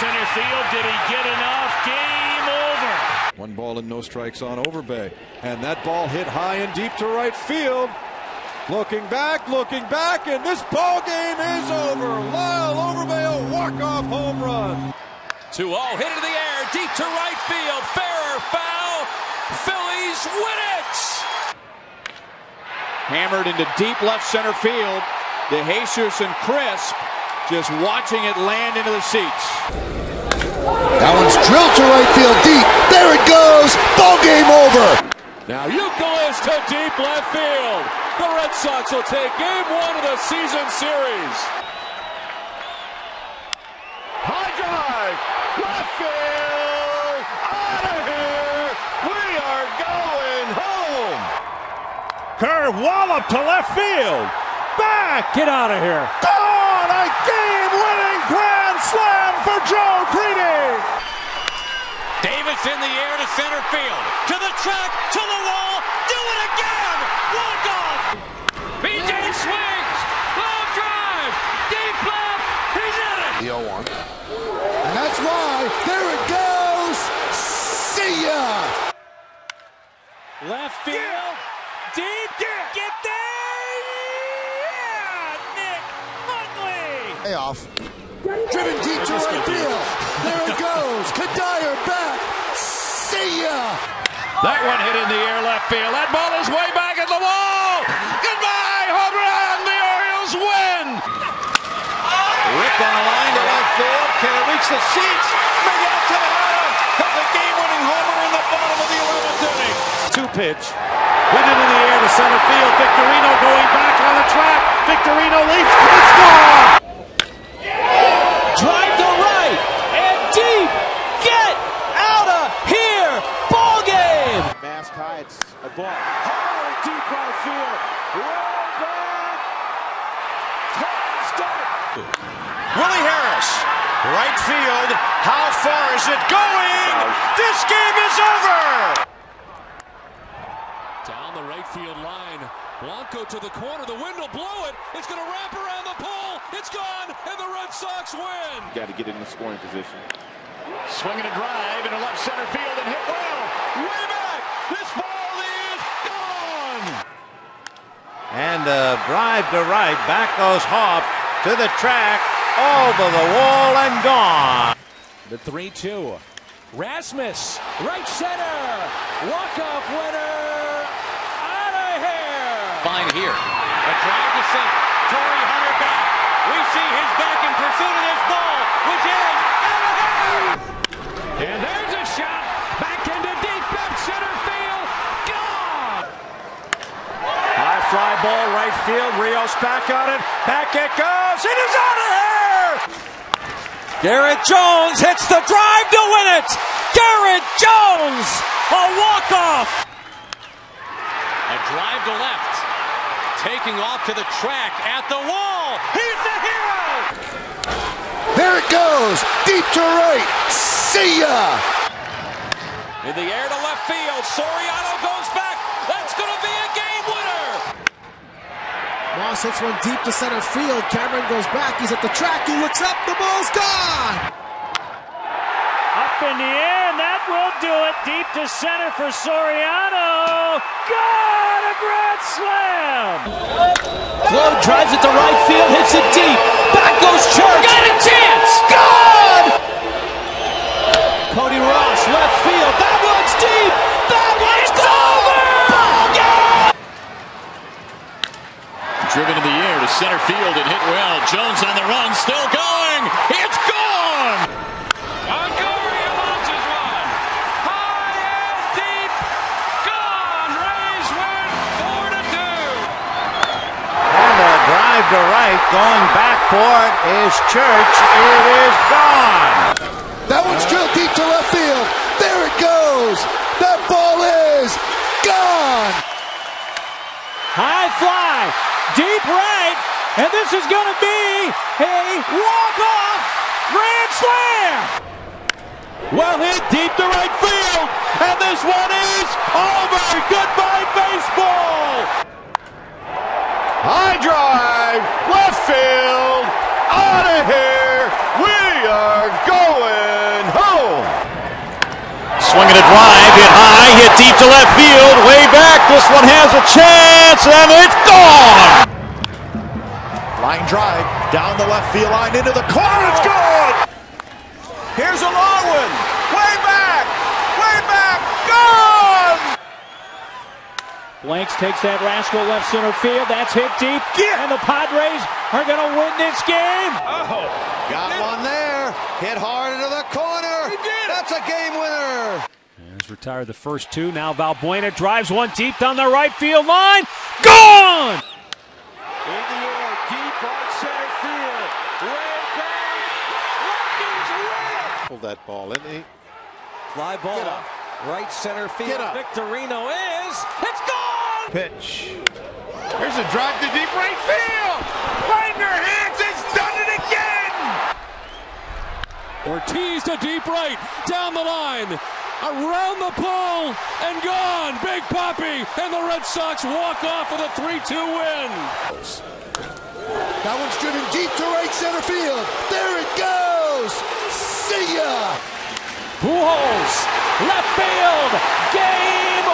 center field. Did he get enough? Game over. One ball and no strikes on Overbay. And that ball hit high and deep to right field. Looking back, looking back, and this ball game is over. Lyle Overbay, a walk-off home run. 2-0, hit into the air, deep to right field, fair or foul. Phillies win it! Hammered into deep left center field. DeJesus and Crisp just watching it land into the seats. That one's drilled to right field deep. There it goes. Ball game over. Now Youkilis to deep left field. The Red Sox will take game one of the season series. High drive. Left field. Out of here. We are going home. Curve wallop to left field. Back. Get out of here. Gone. A game-winning grand slam for Joe Crede. Davis in the air to center field. To the track. To the wall. Do it again. Walk off. BJ swings. Long drive. Deep left. He's in it. The 0-1. And that's why. There it goes. See ya. Left field. Deep. Get there. Yeah. Nick Huntley. Payoff. Driven deep to right field. There it goes. Kadire back. See ya. That one hit in the air left field. That ball is way back at the wall. Goodbye, home run. The Orioles win. Ripped on a line to left field. Can it reach the seats? Miguel Tejada has a game-winning homer in the bottom of the 11th inning. Two pitch. Hit it in the air to center field. Victorino going back on the track. Victorino leaps. It's gone. Drive to right and deep. Get out of here. Ball game. Mask hides a ball. High deep right field. Roll back. Touchdown. Willie Harris, right field. How far is it going? This game is over. Down the right field line. Blanco to the corner. The wind will blow it. It's going to wrap around the pole. It's gone, and the Red Sox win. Got to get in the scoring position. Swinging a drive into left center field and hit well. Way back. This ball is gone. And a drive to right. Back goes Hop to the track, over the wall and gone. The 3 2. Rasmus, right center. Walk off winner. Out here. Fine here. A drive to center. Torii Hunter back. We see his back in pursuit of this ball, which is out of here. And there's a shot. Back into deep left center field. Gone. High fly ball right field. Rios back on it. Back it goes. It is out of here. Garrett Jones hits the drive to win it. Garrett Jones, a walk-off. A drive to left. Taking off to the track at the wall. He's the hero. There it goes. Deep to right. See ya. In the air to left field. Soriano goes back. That's going to be a game winner. Moss hits one deep to center field. Cameron goes back. He's at the track. He looks up. The ball's gone. Up in the air, and that will do it. Deep to center for Soriano. Got a grand slam. Glow drives it to right field, hits it deep. Back goes Church. Got a chance. Gone. Cody Ross, left field. That one's deep. That one's over. Ball game. Driven in the air to center field and hit well. Jones on the run, still going. It's to right, going back for it is Church. It is gone. That one's drilled deep to left field. There it goes. That ball is gone. High fly, deep right, and this is going to be a walk-off grand slam. Well hit deep to right field. And this one is over. Goodbye, baseball. High drive, left field, out of here. We are going home. Swing and a drive, hit high, hit deep to left field, way back. This one has a chance, and it's gone. Line drive down the left field line into the corner. It's good. Here's a long one. Blanks takes that rascal left center field. That's hit deep. And the Padres are going to win this game. Oh. Got one there. Hit hard into the corner. That's a game winner. Has retired the first two. Now Valbuena drives one deep down the right field line. Gone! In the air, deep right center field. Way back. Rockies win Pull that ball in. He, Fly ball. Right center field. Victorino is. It's gone! Pitch. Here's a drive to deep right field. Wagner hits. It's done it again. Ortiz to deep right, down the line, around the pole, and gone. Big Poppy, and the Red Sox walk off with a 3-2 win. That one's driven deep to right center field. There it goes. See ya. Pujols, left field, game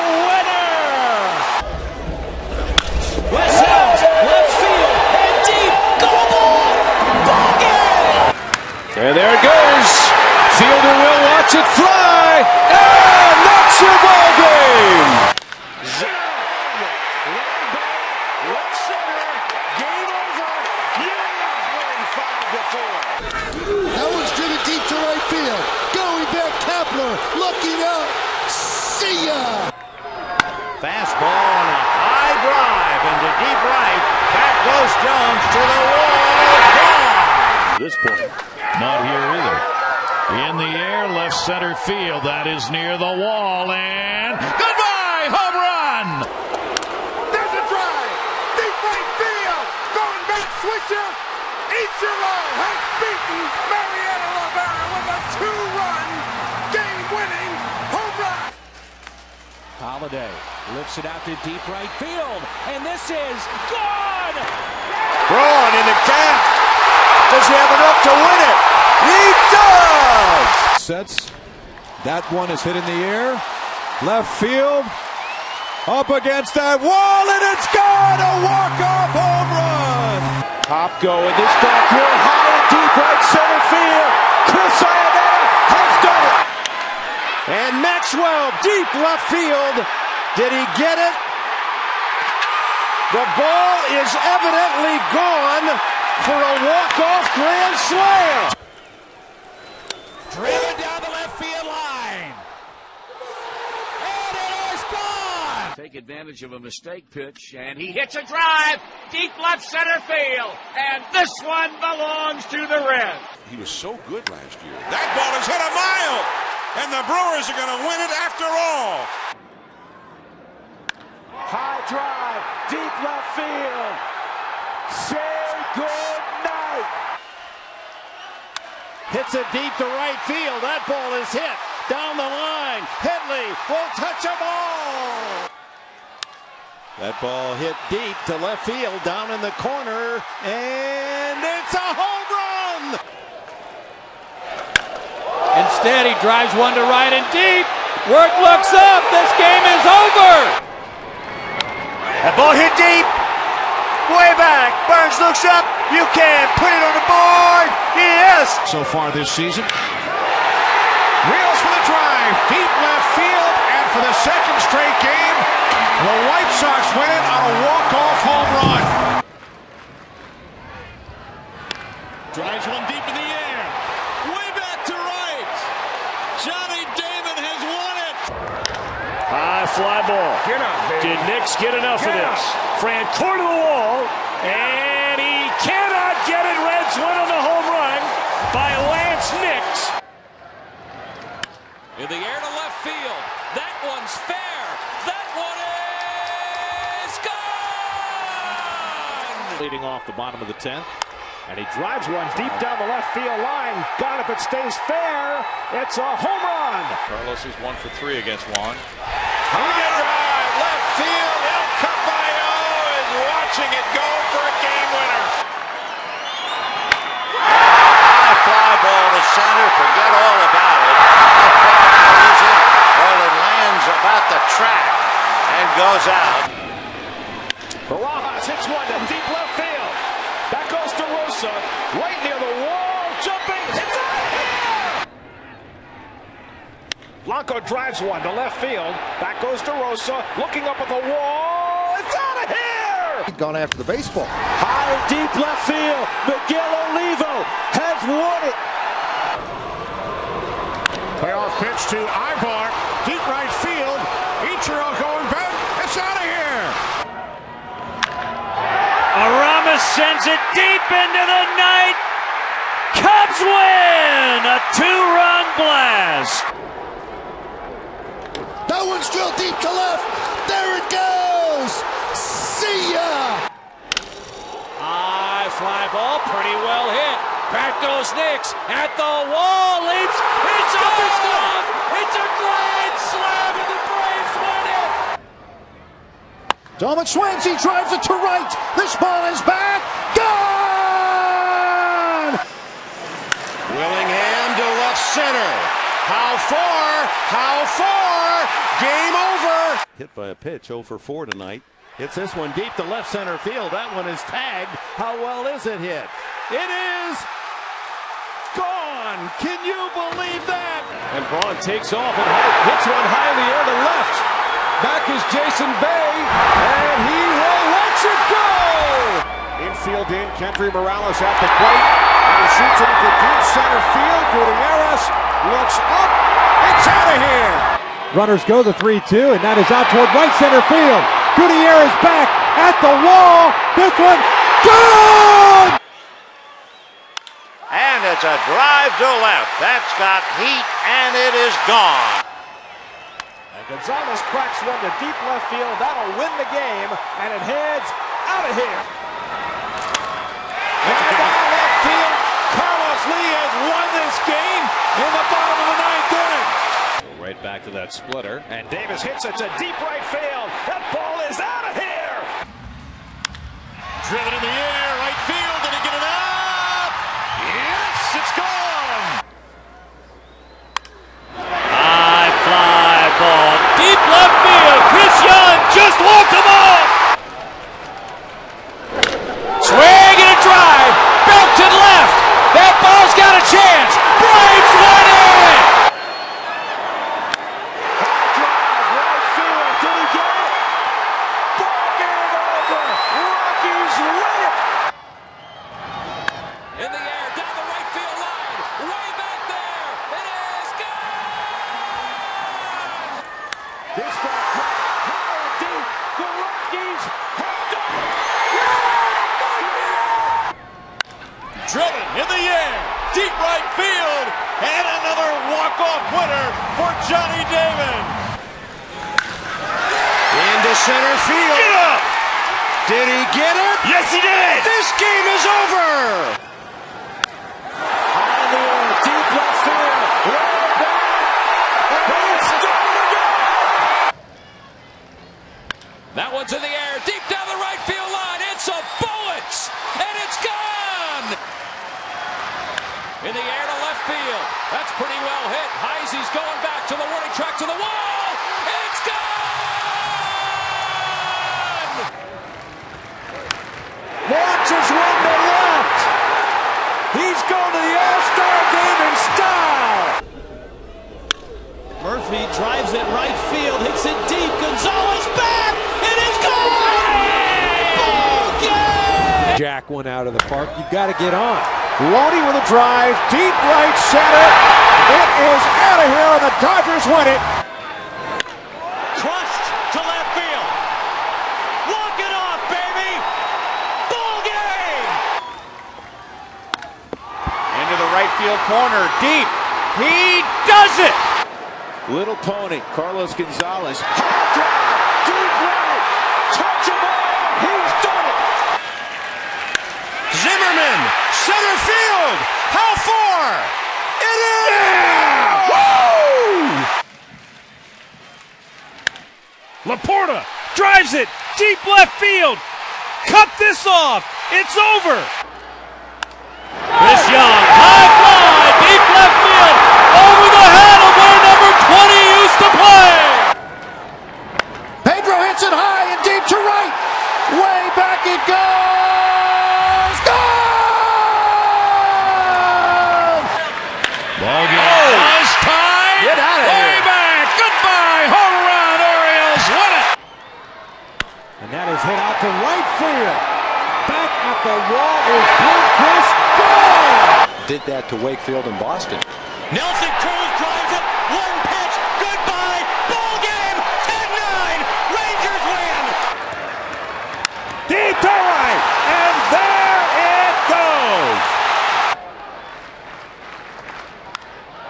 West out, left field, and deep, ball, ball game! And there it goes. Fielder will watch it fly, and that's your ball game. That one's driven deep to right field. Going back, Kepler looking up. See ya. Fastball and a high drive into deep right. Back goes Jones to the wall. Gone. This point, not here either. In the air, left center field. That is near the wall, and goodbye, home run. There's a drive. Deep right field. Going back Swisher. Ichiro has beaten Mariano Rivera with a two-run game-winning home run. Holliday lifts it out to deep right field, and this is gone! Braun in the gap. Does he have enough to win it? He does. Sets. That one is hit in the air. Left field. Up against that wall, and it's gone! A walk-off home run! Top going. This back here high and deep right center field. Chris Iannetta has done it. And Maxwell deep left field. Did he get it? The ball is evidently gone for a walk-off grand slam. Driven down the left field line. And it is gone! Take advantage of a mistake pitch, and he hits a drive deep left center field, and this one belongs to the Reds. He was so good last year. That ball has hit a mile, and the Brewers are going to win it after all. High drive, deep left field. Say good night. Hits it deep to right field. That ball is hit down the line. Headley will touch a ball. That ball hit deep to left field down in the corner, and it's a home run. Instead, he drives one to right and deep. Work looks up. This game is over. That ball hit deep. Way back. Burns looks up. You can put it on the board. Yes. So far this season. Reels for the drive. Deep left field. And for the second straight game, the White Sox win it on a walk-off home run. Drives one deep in the air. Way back to right. Johnny Damon has won it. High fly ball. Get up, baby. Did Nix get enough of this? Francoeur to the wall, and he cannot get it. Reds win on the home run by Laynce Nix. In the air to left field. That one's fair. That one is gone! Leading off the bottom of the 10th. And he drives one deep down the left field line. God, if it stays fair, it's a home run. Carlos is one for three against Juan. High field. El Caballo is watching it go for a game winner. High fly ball to center. Forget all about it. Is it? Well, it lands about the track and goes out. Barajas hits one to deep left field. Back goes to Rosa, right near the wall, jumping, hits out of here! Blanco drives one to left field. Back goes to Rosa, looking up at the wall. It's out of here! Gone after the baseball. High deep left field. Miguel Olivo has won it. Playoff pitch to Ibar. Deep right field. Ichiro going back. It's out of here. Aramis sends it deep into the night. Cubs win! A two-run blast. That one's drilled deep to left. There it goes. See ya. High fly ball, pretty well hit. Back goes Nix at the wall, leaps, hits off his glove. It's a grand slam, and the Braves win it. Dalton swings. He drives it to right. This ball is back. Gone. Willingham to left center. How far? How far? Game over. Hit by a pitch, 0 for 4 tonight. Hits this one deep to left center field. That one is tagged. How well is it hit? It is gone. Can you believe that? And Braun takes off and hits one high in the air to left. Back is Jason Bay, and he will let it go. Infield in. Kendry Morales at the plate. And he shoots it into deep center field. Gutierrez looks up. It's out of here. Runners go the 3 2, and that is out toward right center field. Gutierrez back at the wall. This one, gone! And it's a drive to left. That's got heat, and it is gone. And Gonzalez cracks one to deep left field. That'll win the game, and it heads out of here. Lee has won this game in the bottom of the ninth inning. Right back to that splitter, and Davis hits it to deep right field. That ball is out of here. Driven in the air, right field. Did he get it up? Yes, it's gone. High fly ball. Deep left field. Chris Young just walked center field. Get up! Did he get it? Yes, he did. This game is over. In the air, deep left field, way back, and it's done again. That one's in the air, deep down the right field line. It's a bullet, and it's gone. In the air to left field. That's pretty well hit. Heisey's going back to the warning track to the wall. Drives it right field, hits it deep. Gonzalez back. It is gone. Ball game. Jack went out of the park. You've got to get on. Loney with a drive. Deep right center. It is out of here, and the Dodgers win it. Crushed to left field. Walk it off, baby. Ball game. Into the right field corner, deep. He does it. Little pony, Carlos Gonzalez. High drive. Deep right. Touchable. He's done it. Zimmerman, center field. How far? It is. Laporta drives it deep left field. Cut this off. It's over. Chris Young, high fly, deep left field, over the head of where number 20 used to play. The wall is Bloomquist. Gone! Did that to Wakefield and Boston. Nelson Cruz drives it. One pitch. Goodbye. Ball game. 10-9. Rangers win. Deep to right. And there it goes.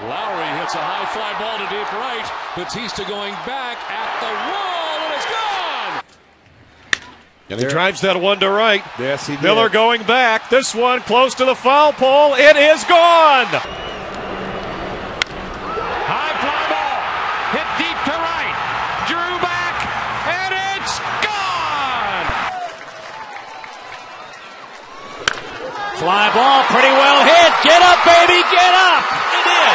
Lowry hits a high fly ball to deep right. Bautista going back at the wall, and it's gone. And he drives that one to right. Yes, he did. Miller going back. This one close to the foul pole. It is gone. High fly ball. Hit deep to right. Drew back. And it's gone. Fly ball, pretty well hit. Get up, baby, get up. He did.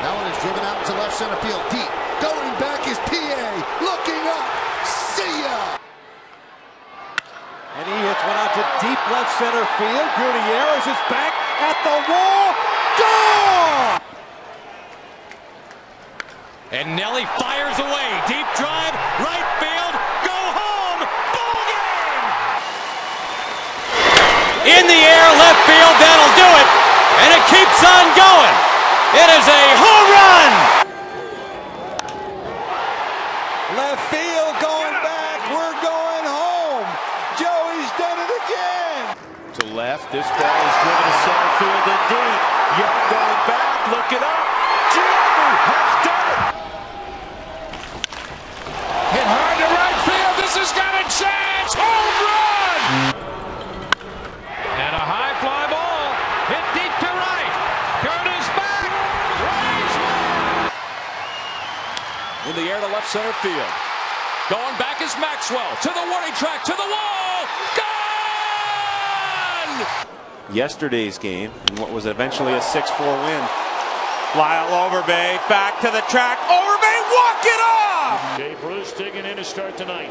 That one is driven out to left center field deep. Going back is PA. Looking up. See ya. And he hits one out to deep left center field. Gutierrez is back at the wall. Gone! And Nelly fires away. Deep drive. Right field. Go home. Ball game. In the air, left field, that'll do it. And it keeps on going. It is a home run. Left field going back. We're going home. Joey's done it again. To left, this ball is driven to center field and deep. Young going back, looking up. Giambi has done it. Hit hard to right field. This has got a chance. Home run. And a high fly ball. Hit deep to right. Curtis back. Rays In the air to left center field. Going back is Maxwell to the warning track to the wall. Gone! Yesterday's game in what was eventually a 6-4 win. Lyle Overbay back to the track. Overbay walk it off! Jay Bruce digging in to start tonight.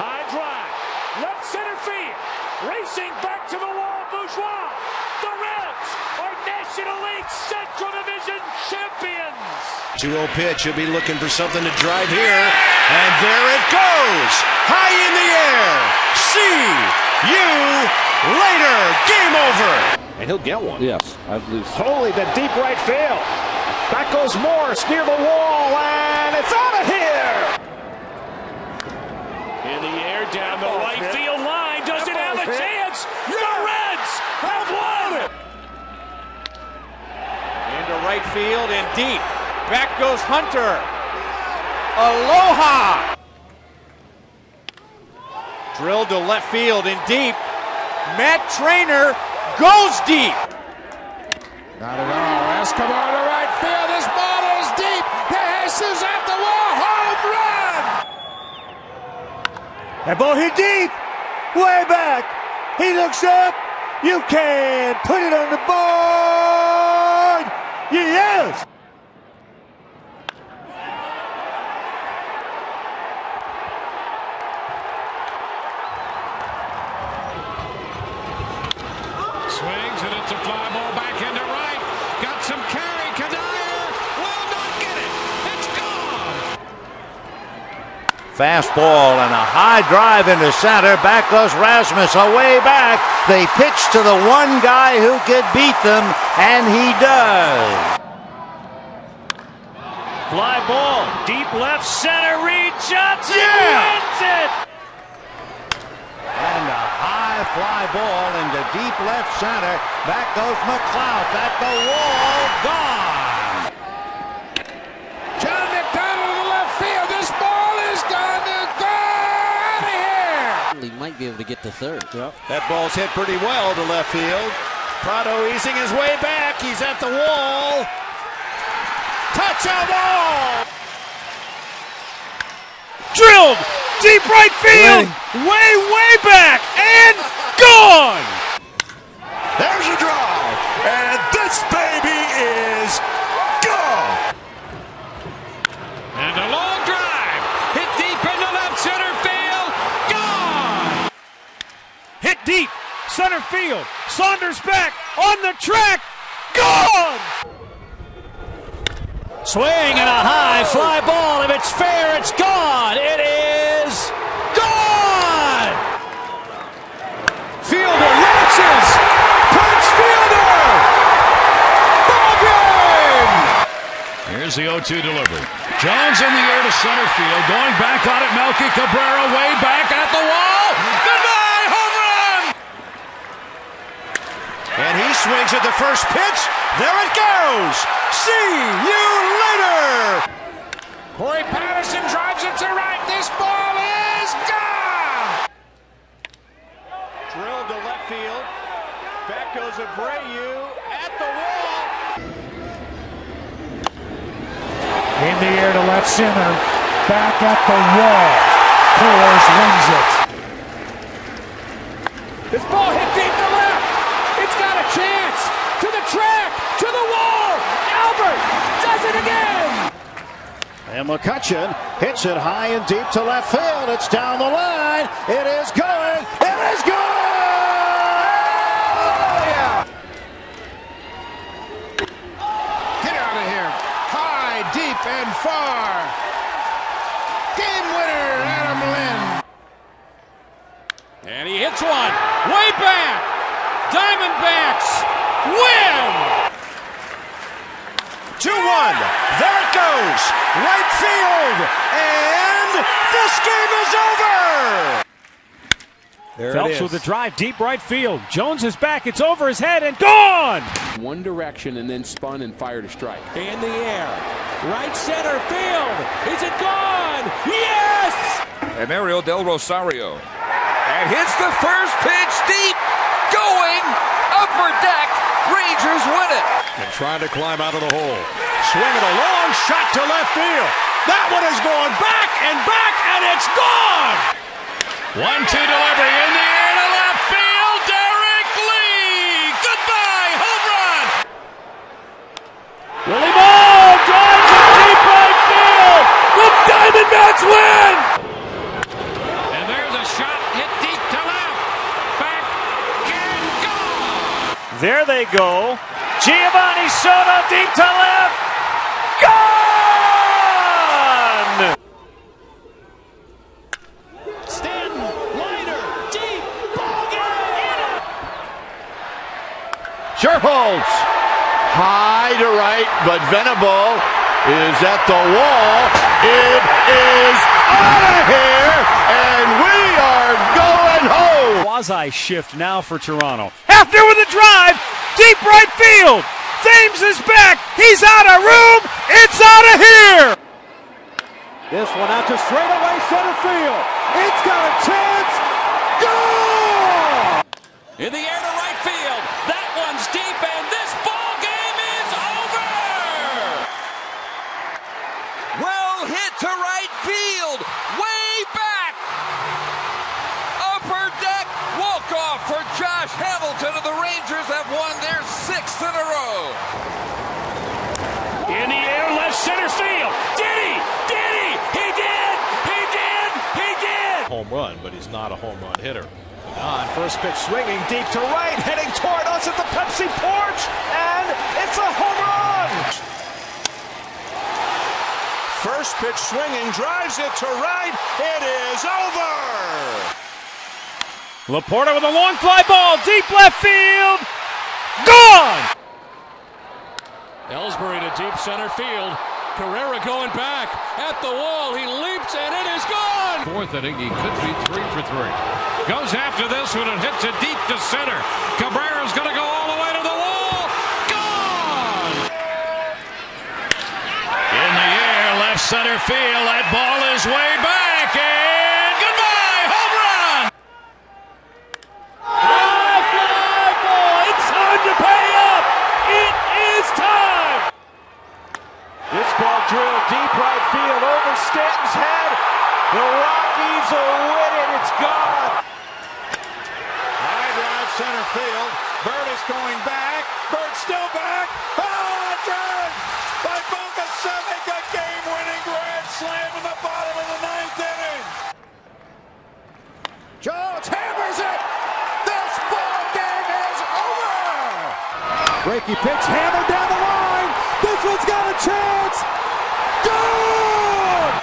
High drive. Left center field. Racing back to the wall. Bourgeois. The Reds are National League Central Division champions. 2-0 pitch. He'll be looking for something to drive here. And there it goes. High in the air. See you later. Game over. And he'll get one. Yes, I've lose. Holy, the deep right field. Back goes Morris near the wall, and it's out of here. In the air down the oh, right field line. Does it have a chance? The Reds have won. Into right field and deep. Back goes Hunter. Aloha! Drilled to left field and deep. Matt Treanor goes deep. Not at all. Escobar to right field. This ball is deep. Jesus at the wall. Home run. That ball hit deep. Way back. He looks up. You can put it on the board. Yes. Swings and it's a fly ball back into right. Got some carry. Kadire will not get it. It's gone. Fastball and a high drive into center. Back goes Rasmus away back. They pitch to the one guy who could beat them, and he does. Fly ball. Deep left center. Reed Johnson Yeah. wins it. And a high fly ball into deep left center. Back goes McLeod at the wall. Gone. John McDonald to left field. This ball is gone. Go out of here. He might be able to get to third. That ball's hit pretty well to left field. Prado easing his way back. He's at the wall. Touch of ball. Drilled deep right field. Way, way back and gone. There's your drive. And this baby is gone. And a long drive. Hit deep into left center field. Gone. Hit deep, center field. Saunders back on the track. Gone. Swing and a high fly ball. If it's fair, it's gone. It is gone. Here's the 0-2 delivery. Jones in the air to center field. Going back on it. Melky Cabrera way back at the wall. Goodbye, home run! And he swings at the first pitch. There it goes. See you later. Corey Patterson drives it to right. This ball is gone. Drilled to left field. Back goes Abreu at the wall. In the air to left center. Back at the wall. Coors wins it. This ball hit deep to left. It's got a chance. To the track. To the wall. Albert does it again. And McCutchen hits it high and deep to left field. It's down the line. It is going. It is going. Get out of here. High, deep, and far. Game winner, Adam Lind. And he hits one. Way back. Diamondbacks win. 2 1. There it goes. Right field. And this game is over. There Phelps it is. with a drive deep right field. Jones is back. It's over his head and gone. One direction and then spun and fired a strike. In the air. Right center field. Is it gone? Yes! Mario Del Rosario. And hits the first pitch deep. Going upper deck. Rangers win it. And trying to climb out of the hole. Swinging a long shot to left field. That one is going back and back, and it's gone. One-two delivery in the air to left field. Derrek Lee. Goodbye, home run. Willie Ball drives it deep right field. The Diamondbacks win. And there's a shot hit deep to left. Back and gone. There they go. Geovany Soto deep to left. Gone. Stanton, liner, deep, ball game. Schierholtz. High to right, but Venable is at the wall. It is out of here, and we are going home. Quasi shift now for Toronto. Hafner with a drive. Deep right field. Thames is back. He's out of room. It's out of here. This one out to straightaway center field. It's got a chance. Goal! In the air to right field. That one's deep, and this ball game is over. Well hit to right field. Way back. Upper deck walk-off for Josh Hamilton, and the Rangers have won their sixth in a row. In the air, left center field. Did he? Did he? He did. He did. He did. Home run, but he's not a home run hitter. On first pitch swinging deep to right, heading toward us at the Pepsi porch, and it's a home run. First pitch swinging, drives it to right. It is over. Laporta with a long fly ball. Deep left field. Gone. Ellsbury to deep center field. Carrera going back at the wall. He leaps and it is gone. Fourth inning, he could be three for three. Goes after this one and hits it deep to center. Cabrera's going to go all the way to the wall. Gone! In the air, left center field. That ball is way back. And goodbye, home run! Fly, fly ball. It's time to pay up. It is time. This ball drilled deep right field over Stanton's head. The Rockies will win it. It's gone. High drive center field. Bird is going back. Bird still back. Oh, drive by Bogusevic, a game-winning grand slam in the bottom of the ninth inning. Jones hammers it. This ball game is over. Breaky pitch hammered down the line. This one's got a chance. Gone!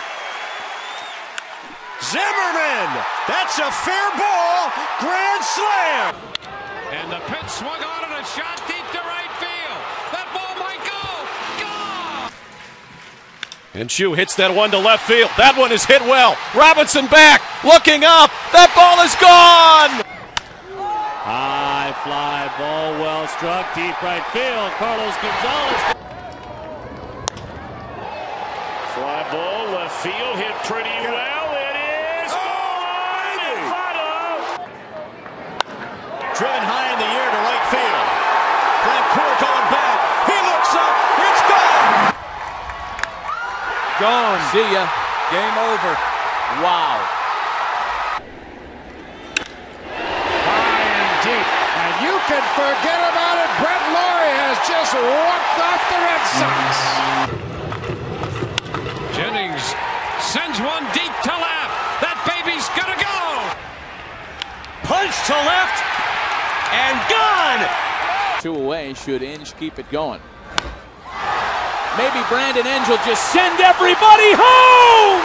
Zimmerman. That's a fair ball. Grand slam. And the pitch swung on and a shot deep to right field. That ball might go. Gone! And Choo hits that one to left field. That one is hit well. Robinson back, looking up. That ball is gone. High fly ball, well struck, deep right field. Carlos Gonzalez. Fly ball, left field, hit pretty well. It is gone. Driven high in the air to right field. Francoeur going back. He looks up. It's gone. Gone. See ya. Game over. Wow. High and deep. And you can forget about it. Brett Lawrie has just walked off the Red Sox. Jennings sends one deep to left. That baby's gonna go. Punch to left and gone. Two away. Should Inge keep it going? Maybe Brandon Inge will just send everybody home.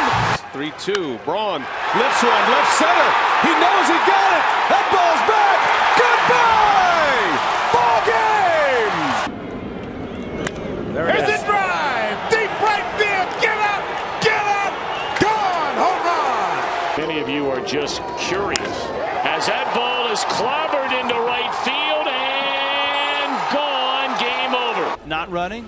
3-2. Braun lifts one, left center. He knows he got it. That ball's back. Goodbye. Ball game. There Here's the drive. Deep right field. Get up. Get up. Gone. Home run. Many of you are just curious as that ball is clobbered into right field and gone. Game over. Not running.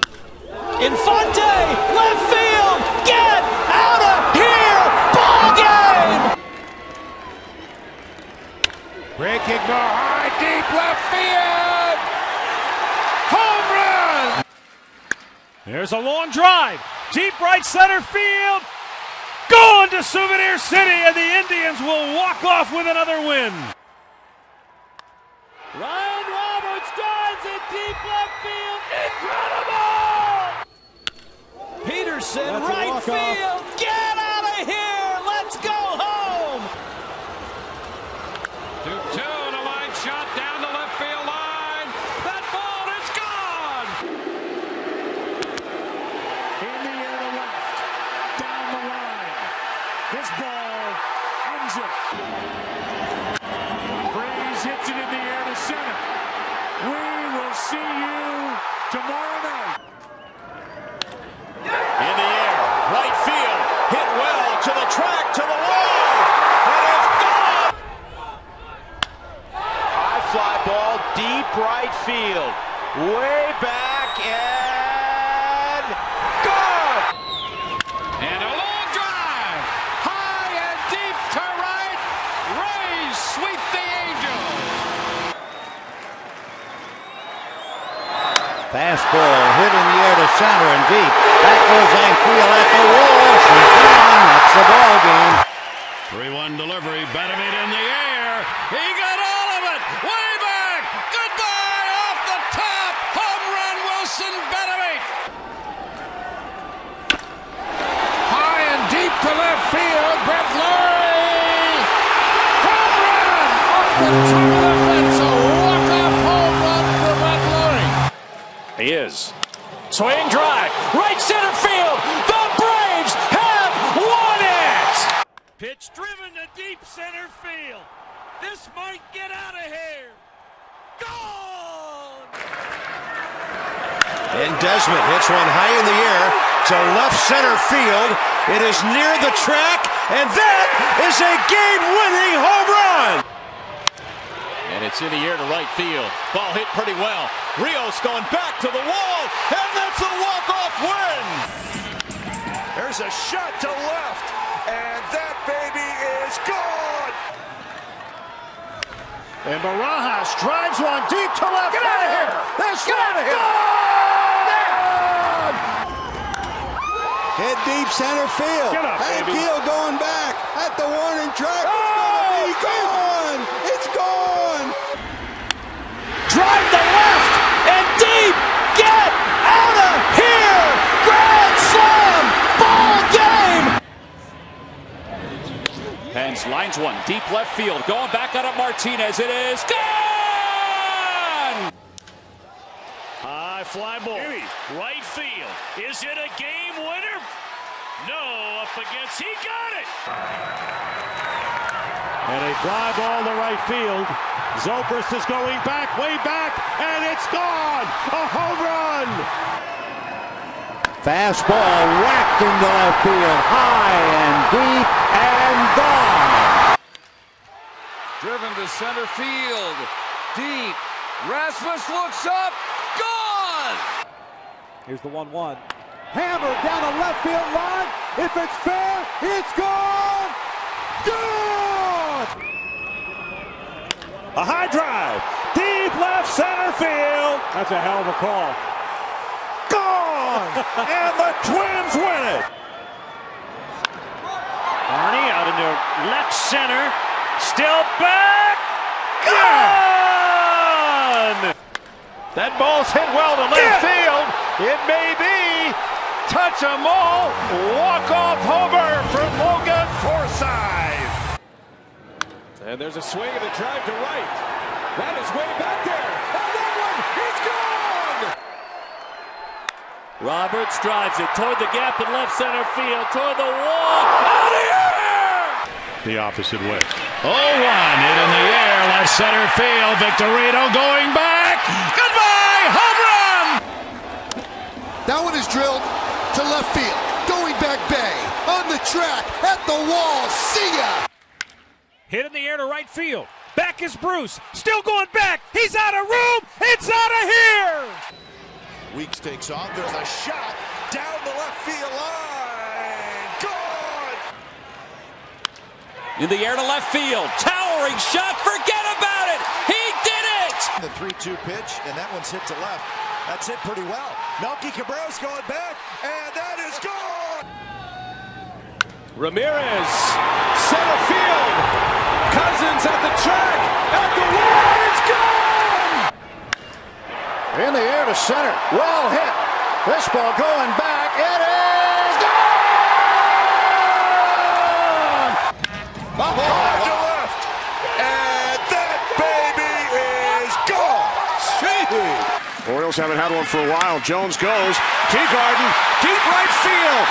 Infante, left field. Get out of here. Ball game. Breaking ball high, deep left field. Home run. There's a long drive. Deep right center field. Going to Souvenir City, and the Indians will walk off with another win. Ryan Roberts drives it deep left field. Peterson, That's right field. Get out of here. Let's go home. 2-2 and a line shot down the left field line. That ball is gone. In the air to left. Down the line. This ball ends it. Braves hits it in the air to center. We will see you tomorrow night. In the air, right field, hit well to the track, to the wall, and it's gone. High fly ball, deep right field, way back and gone. And a long drive. High and deep to right. Rays sweep the Angels. Fastball hit in the air to center and deep. Back goes Anfield at the wall. She's gone. That's the ball game. 3-1 delivery. Benavides in the air. He got all of it. Way back. Goodbye off the top. Home run Wilson Benavides. High and deep to left field. Brett Lawrie. Home run. Off the top of the fence. A walk-off home run for Brett Lawrie. He is. Swing drive. Right center field. The Braves have won it. Pitch driven to deep center field. This might get out of here. Gone! And Desmond hits one high in the air to left center field. It is near the track, and that is a game-winning home run. And it's in the air to right field. Ball hit pretty well. Rios going back to the wall, and that's a walk-off win. There's a shot to left, and that baby is gone. And Barajas drives one deep to left. Get out of here! That's Get out of here! Hit deep center field. Get up, Hank baby. Keel going back at the warning track. Oh, It's gonna be oh, gone. It's gone. Drive to left and deep. Get out of here. Grand slam. Ball game. Pence lines one deep left field. Going back out of Martinez. It is gone. High fly ball. Right field. Is it a game winner? No, up against. He got it. And a fly ball to right field. Zobrist is going back, way back, and it's gone. A home run. Fastball whacked into left field, high and deep and gone. Driven to center field, deep. Rasmus looks up, gone. Here's the 1 1. Hammered down the left field line. If it's fair, it's gone. Gone! A high drive, deep left center field. That's a hell of a call. Gone! and the Twins win it. Arnie out into left center. Still back. Gone! That ball's hit well to left field. It may be. Touch 'em all. Walk off homer And there's a swing and a drive to right. That is way back there. And that one is gone. Roberts drives it toward the gap in left center field, toward the wall. Out of here! The opposite way. 0 1 hit in the air, left center field. Victorino going back. Goodbye, home run! That one is drilled to left field. Going back Bay. On the track. At the wall. See ya. Hit in the air to right field. Back is Bruce. Still going back. He's out of room. It's out of here. Weeks takes off. There's a shot down the left field line. Gone. In the air to left field. Towering shot. Forget about it. He did it. The 3-2 pitch, and that one's hit to left. That's hit pretty well. Melky Cabrera's going back, and that is gone. Ramirez, center field. Cousins at the track, at the wall. It's gone. In the air to center. Well hit. This ball going back. It is gone. High to left, and that baby is gone. Gee. Orioles haven't had one for a while. Jones goes. Teagarden, deep right field.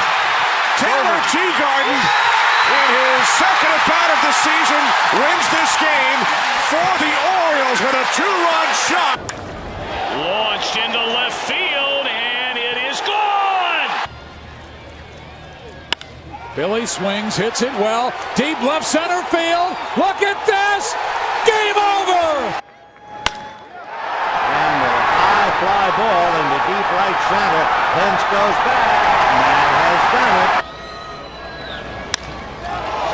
Taylor Teagarden, in his second at bat of the season, wins this game for the Orioles with a two-run shot. Launched into left field, and it is gone. Billy swings, hits it well. Deep left center field. Look at this. Game over. And the high fly ball into deep right center. Pence goes back. Matt has done it.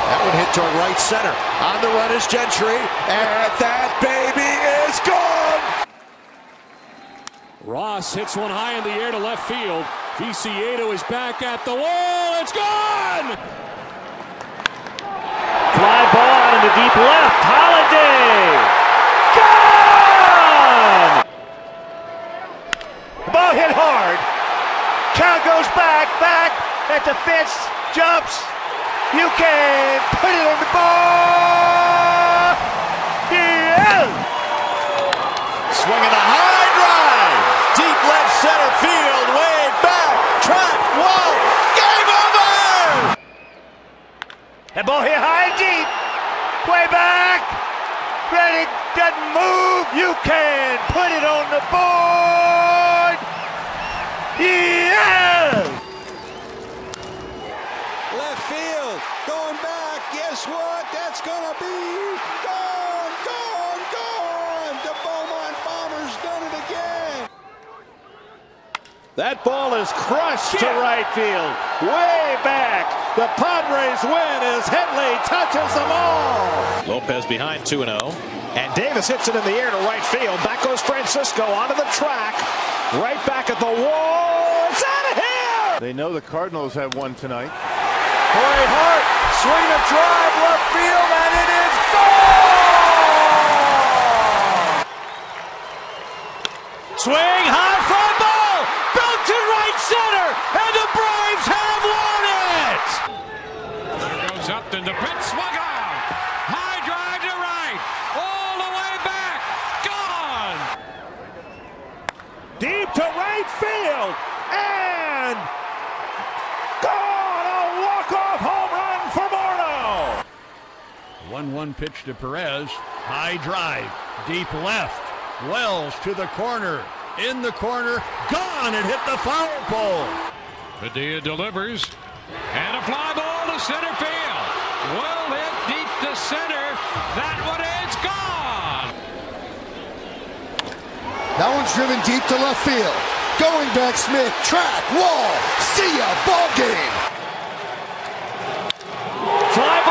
That one hit toward right center. On the run is Gentry, and that baby is gone. Ross hits one high in the air to left field. Viciedo is back at the wall. It's gone. Fly ball out into deep left. Holliday. Gone. The ball hit hard. Count goes back, back at the fence, jumps. You can put it on the ball. Yeah. Swinging a high drive. Deep left center field. Way back. Track wall. Game over. That ball hit high and deep. Way back. Ready, doesn't move. You can put it on the board. Yeah. Left field, going back. Guess what? That's gonna be gone, gone, gone. The Beaumont Bombers done it again. That ball is crushed to right field. Way back. The Padres win as Headley touches them all. Lopez behind 2 0. And Davis hits it in the air to right field. Back goes Francisco onto the track. Right back at the wall. It's out of here. They know the Cardinals have won tonight. Corey Hart, swing a drive left field, and it is gone! Swing high fly ball. Belted right center, and the Braves have won it. Goes up and the pitch swung on. High drive to right. All the way back. Gone. Deep to right field. And gone. A walk-off home run for Morneau. 1 1 pitch to Perez. High drive. Deep left. Wells to the corner. In the corner. Gone. It hit the foul pole. Padilla delivers. And a fly ball to center field. Well hit deep to center. That one is gone. That one's driven deep to left field. Going back, Smith. Track, wall. See ya. Ball game. Fly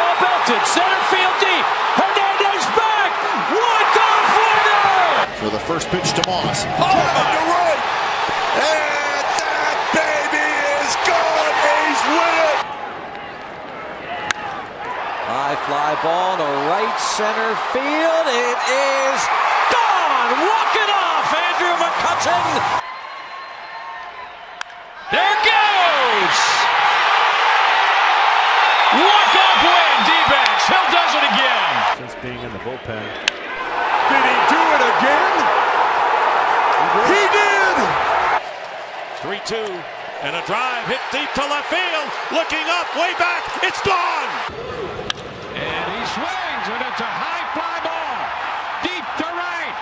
ball. Center field deep. Hernandez back. One gone winner. For the first pitch to Moss. Oh, to right. And that baby is gone. A's win it. High fly ball to right center field. It is gone. Walk it off. Andrew McCutchen. Hill does it again. Since being in the bullpen. Did he do it again? He did! 3 2. And a drive hit deep to left field. Looking up, way back. It's gone. And he swings, and it's a high fly ball. Deep to right.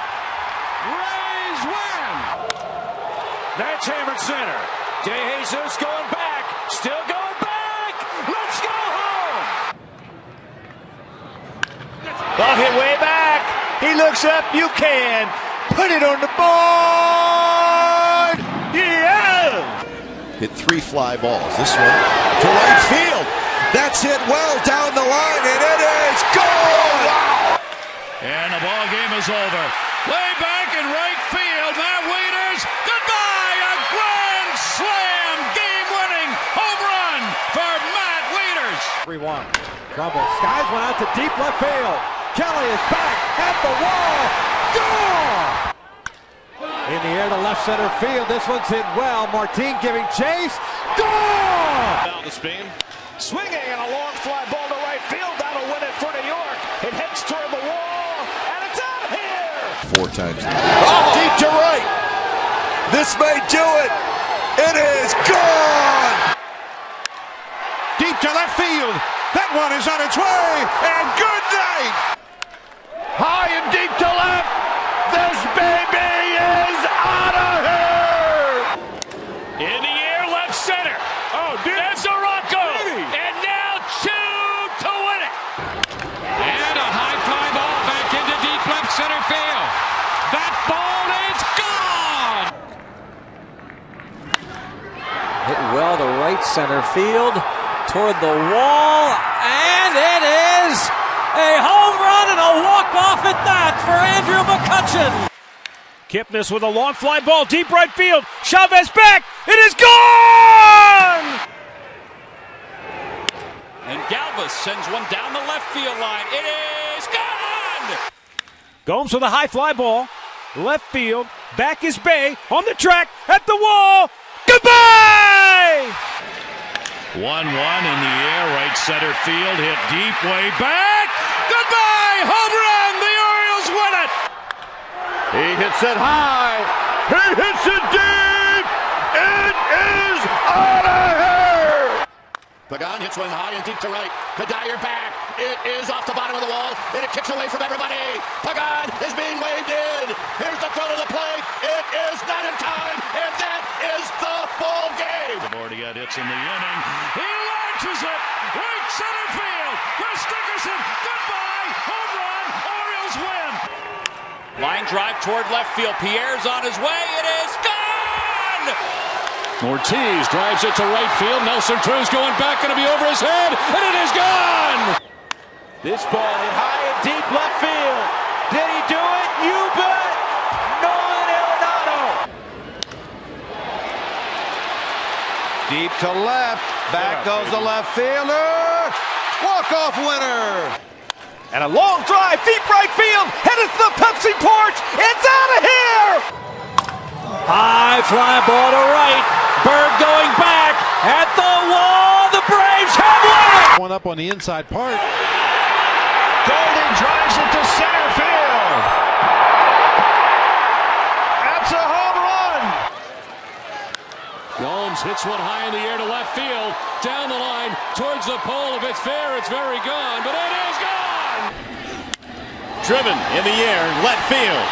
Rays win. That's hammered center. De Jesus going back. Still going back. Let's go home. Ball hit way back. He looks up. You can put it on the board. Yeah. Hit three fly balls. This one to right field. That's hit well down the line, and it is gone. And the ball game is over. Way back in right field, Matt Wieters. Goodbye, a grand slam, game-winning home run for Matt Wieters. 3-1. Trouble. Skies went out to deep left field. Kelly is back at the wall. Gone! In the air to left center field. This one's hit well. Martin giving chase. Gone! Down to spin. Swinging and a long fly ball to right field. That'll win it for New York. It heads toward the wall, and it's out of here. Four times. Oh, deep to right. This may do it. It is gone. Deep to left field. That one is on its way. And good night. High and deep to left. This baby is out of here. In the air, left center. Oh, there's a Rocco. And now two to win it. And a high fly ball back into deep left center field. That ball is gone. Hit well to right center field, toward the wall, and it is a home run and a walk-off at that for Andrew McCutchen. Kipnis with a long fly ball, deep right field. Chavez back. It is gone! And Galvis sends one down the left field line. It is gone! Gomes with a high fly ball. Left field. Back is Bay. On the track. At the wall. Goodbye! 1 1 in the air, right center field, hit deep, way back. Goodbye, home run. The Orioles win it. He hits it high. He hits it deep. It is out of here. Pagan hits one high and deep to right. Kadire back. It is off the bottom of the wall, and it kicks away from everybody. Pagan is being waved in. Here's the throw to the plate. It is not in time, and that is the ball game. Already hits in the inning. He launches it. Right center field. Chris Dickerson. Goodbye. Home run. Orioles win. Line drive toward left field. Pierre's on his way. It is gone! Ortiz drives it to right field. Nelson Cruz going back, going to be over his head, and it is gone! This ball hit high and deep left field. Deep to left. Back goes the left fielder. Walk-off winner. And a long drive, deep right field. Headed to the Pepsi porch. It's out of here! High fly ball to right. Byrd going back at the wall. The Braves have won it! One up on the inside part. Golding drives it to center field. That's a home run. Gomes hits one high in the air to left field. Down the line towards the pole. If it's fair, it's very gone, but it is gone! Driven in the air, left field.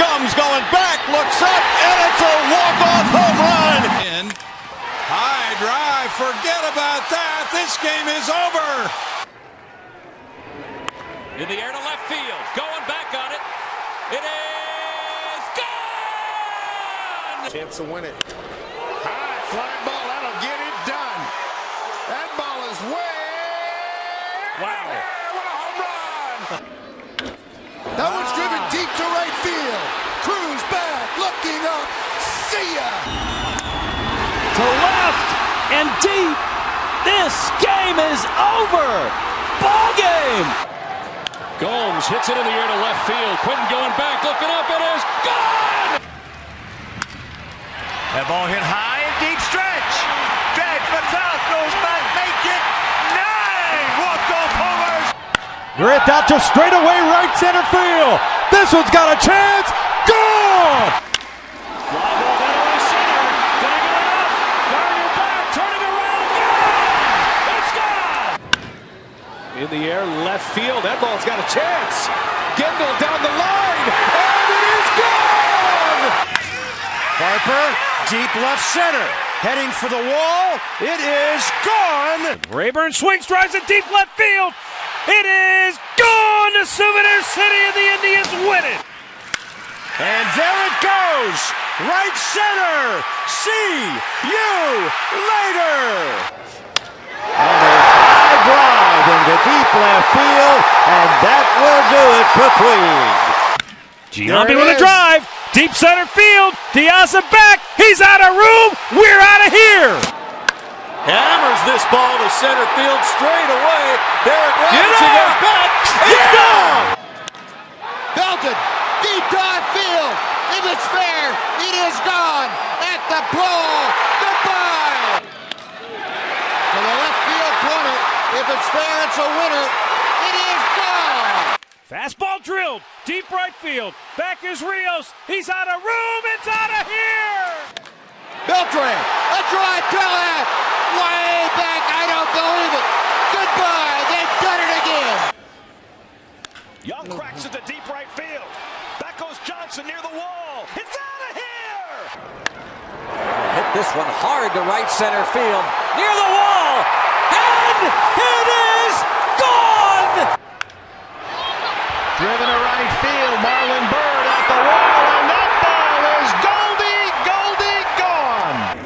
Gums going back, looks up, and it's a walk-off home run. In. High drive, forget about that. This game is over. In the air to left field. Going back on it. It is gone! Chance to win it. High fly ball. That'll get it done. That ball is way. Wow. What a home run! That one's ah. driven deep to right field. Cruz back, looking up. See ya! To left and deep. This game is over. Ball game. Gomes hits it in the air to left field. Quinton going back, looking up. It is gone. That ball hit high and deep stretch. Stretch, but out goes back, make it nine. Walk-off homers. You're out to straightaway right center field. This one's got a chance. Gone! Fly ball down to center. Gonna enough. Gardner back, turning around. Gone! It's gone! In the air, left field. That ball's got a chance. Gendel down the line, and it is gone! Harper, deep left center. Heading for the wall. It is gone. Raburn swings, drives it deep left field. It is gone to Souvenir City, and the Indians win it. And there it goes. Right center. See you later. And a high drive into deep left field, and that will do it for Puig. Giambi with a drive. Deep center field. Diaz back. He's out of room. We're out of here. Hammers this ball to center field straight away. Derek Get Robinson up! goes back. It's gone! Belton, deep dive field. If it's fair, it is gone. At the pole. Goodbye. To the left field corner. If it's fair, it's a winner. It is gone. Fastball drilled. Deep right field. Back is Rios. He's out of room. It's out of here. Beltran, a drive to left. Way back. I don't believe it. Goodbye. They've done it again. Young cracks it to deep right field. Back goes Johnson near the wall. It's out of here. Hit this one hard to right center field. Near the wall. And it is gone! Driven to right field. Marlon Byrd at the wall, and that ball is Goldie, Goldie gone.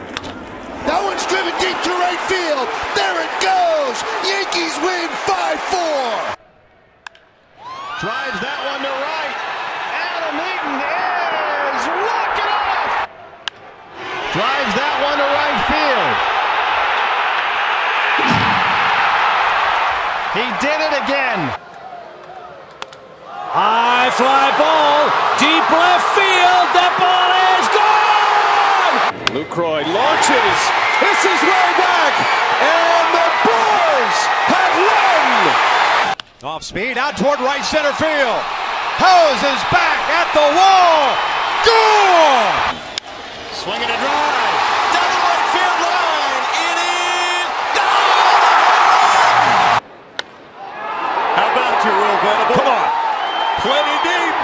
That one's driven deep to right field. There it goes. Yankees win 5-4. Drives that one to right. Adam Eaton is walking off. Drives that one to right field. He did it again. High fly ball, deep left field. That ball is gone! Lucroy launches. This is way back, and the Brewers have won. Off speed, out toward right center field. Hose is back at the wall. Gone! Swinging a drive. Down the right field line. It is gone! How about you, Will Venable? Come on. Plenty deep.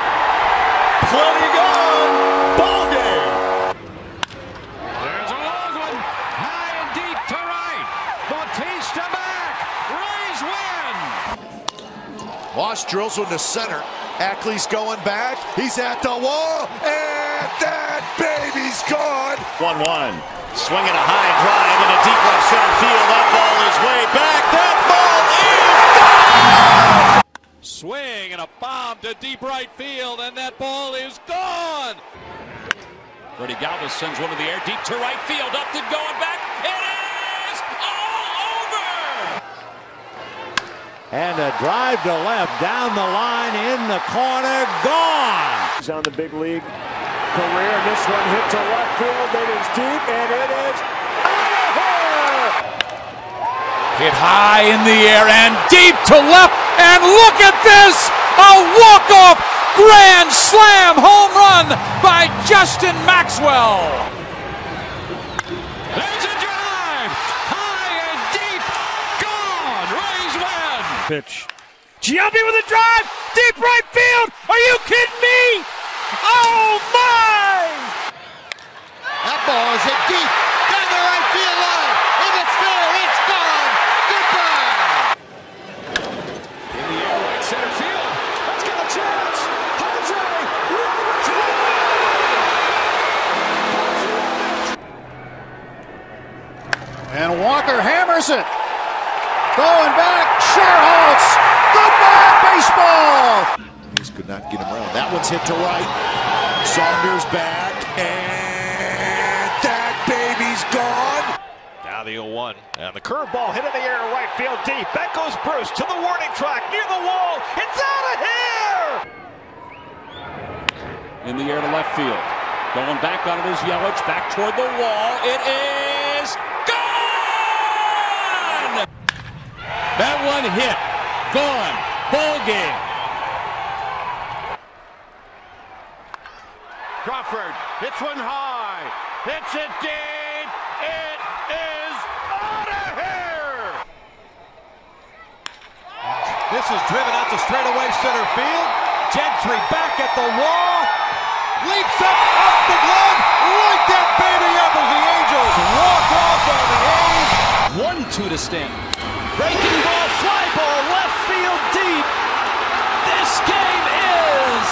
Plenty gone. Ball game. There's a long one. High and deep to right. Bautista back. Rays Drills one to center. Ackley's going back. He's at the wall. And that baby's gone. 1 1. Swinging a high drive into deep left center field. That ball is way back. That ball is gone! Swing and a bomb to deep right field, and that ball is gone. Freddy Galvis sends one to the air, deep to right field. Upton going back. It is all over. And a drive to left down the line in the corner, gone. He's on the big league career. This one hit to left field. It is deep, and it is out of here. Hit high in the air and deep to left. And look at this! A walk-off grand slam home run by Justin Maxwell. pitch. Giambi with a drive! Deep right field! Are you kidding me? Oh my! That ball is hit deep down the right field line. If it's fair, it's gone. Goodbye. In the air, right center field. Let's get a chance. Jose Robertson. And Walker hammers it. Going back, Schierholtz. Goodbye, baseball. Just could not get him around. That one's hit to right. Saunders back, and that baby's gone. Now the 0-1. And the curveball hit in the air to right field deep. Back goes Bruce to the warning track near the wall. It's out of here! In the air to left field. Going back on it is Yelich. Back toward the wall. It is gone! That one hit. Gone. Ball game. Crawford hits one high. Hits it deep. It is out of here. This is driven out to straightaway center field. Gentry back at the wall. Leaps up off the glove. Light that baby up as the Angels walk off on the A's. One two to Stanton. Breaking ball, fly ball, left field deep. This game is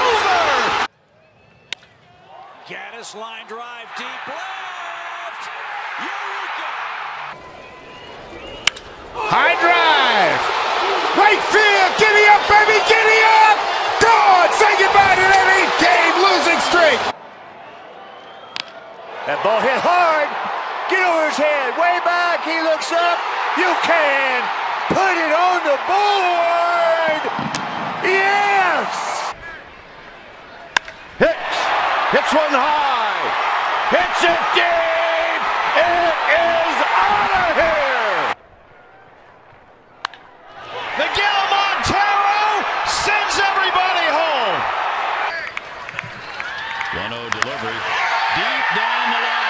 over. Gattis line drive deep left. Eureka! High drive. Right field. Giddy up, baby. Giddy up. God, say goodbye to that eight-game losing streak. That ball hit hard. Get over his head. Way back. He looks up. You can put it on the board. Yes. Hits. Hits one high. Hits it deep. It is out of here. Miguel Montero sends everybody home. 1-0 delivery. Deep down the line.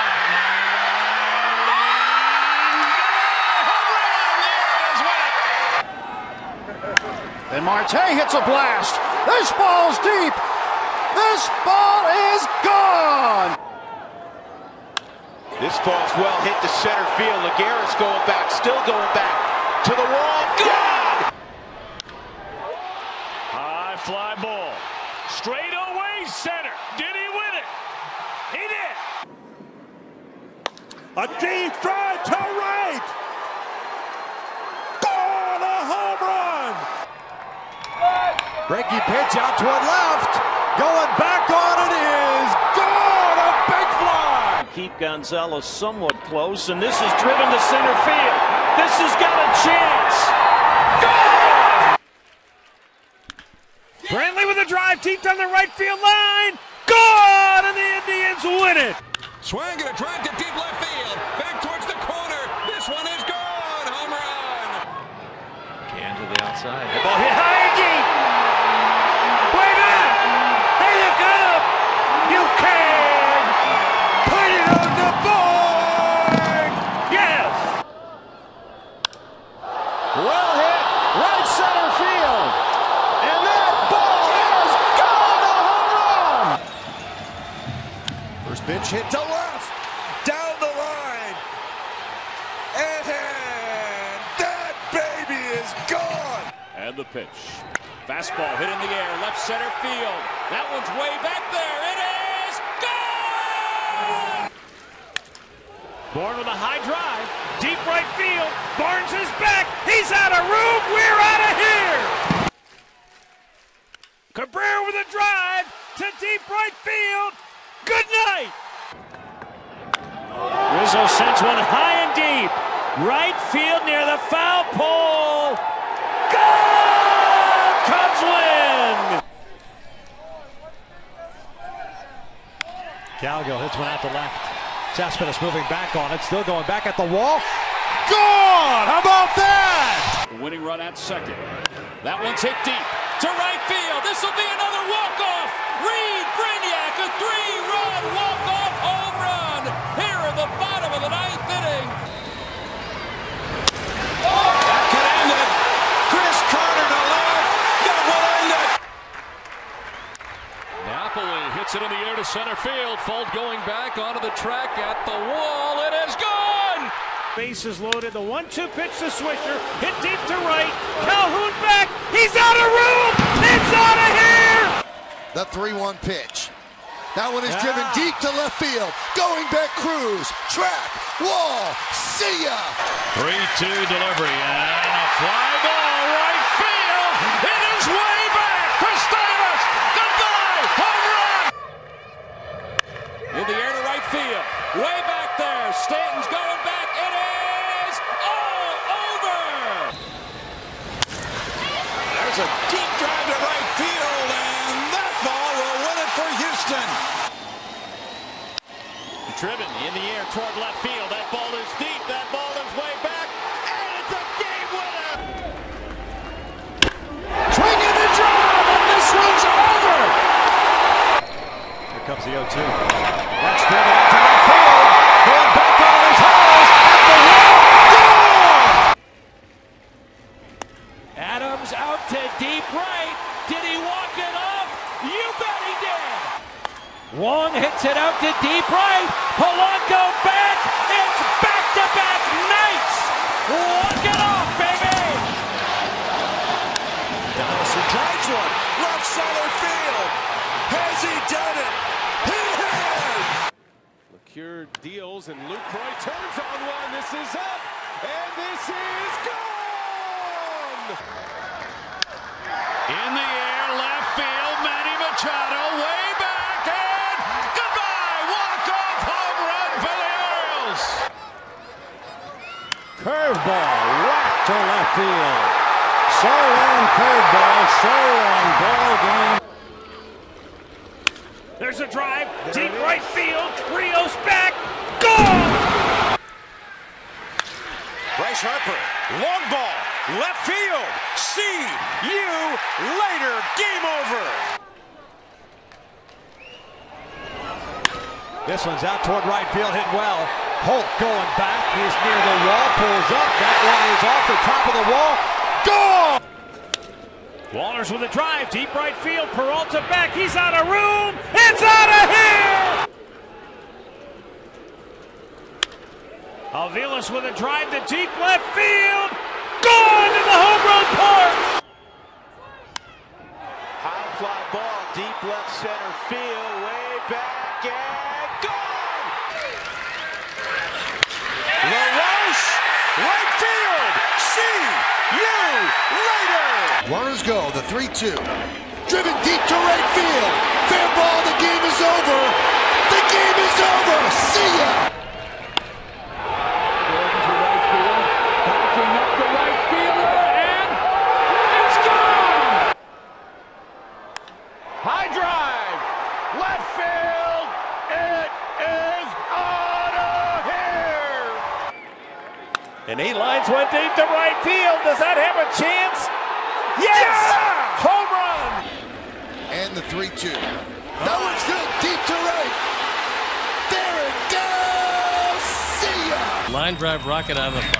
And Marte hits a blast. This ball's deep. This ball is gone. This ball's well hit to center field. Laguerre's going back, still going back to the wall. Gone! High fly ball. Straight away center. Did he win it? He did. A deep drive to right. Gone, a home run. Breaky pitch out toward left. Going back on it is gone. A big fly. Keep Gonzalez somewhat close, and this is driven to center field. This has got a chance. Gone! Brantley with a drive deep down the right field line. Gone, and the Indians win it. Swing and a drive to deep left field. Back towards the corner. This one is gone. Home run. Can to the outside. The ball hit First pitch hit to left. Down the line. And that baby is gone. And the pitch. Fastball hit in the air, left center field. That one's way back there. It is gone! Born with a high drive, deep right field. Barnes is back. He's out of room. We're out of here. Cabrera with a drive to deep right field. Good night. Rizzo sends one high and deep. Right field near the foul pole. Goal! Cubs win. Cowgill hits one out to left. Cespedes moving back on it, still going back at the wall. Gone! How about that? Winning run at second. That one's hit deep to right field. This will be another walk-off. Reid Brignac, a three-run walk-off It in the air to center field. Fold going back onto the track at the wall. It is gone! Base is loaded. The one-two pitch to Swisher. Hit deep to right. Calhoun back. He's out of room. It's out of here. The 3-1 pitch. That one is driven deep to left field. Going back, Cruz. Track. Wall. See ya. 3-2 delivery. And a fly ball right Stanton's going back. It is all over. There's a deep drive to right field, and that ball will win it for Houston. Driven in the air toward left field. That ball is deep. That ball is way back. Comes the 0-2. That's driven it to deep right. This one's out toward right field, hit well. Holt going back. He's near the wall, pulls up. That one is off the top of the wall. Gone. Wallers with a drive, deep right field. Peralta back. He's out of room. It's out of here! Alvilas with a drive to deep left field. Gone to the home run park! two. back it up.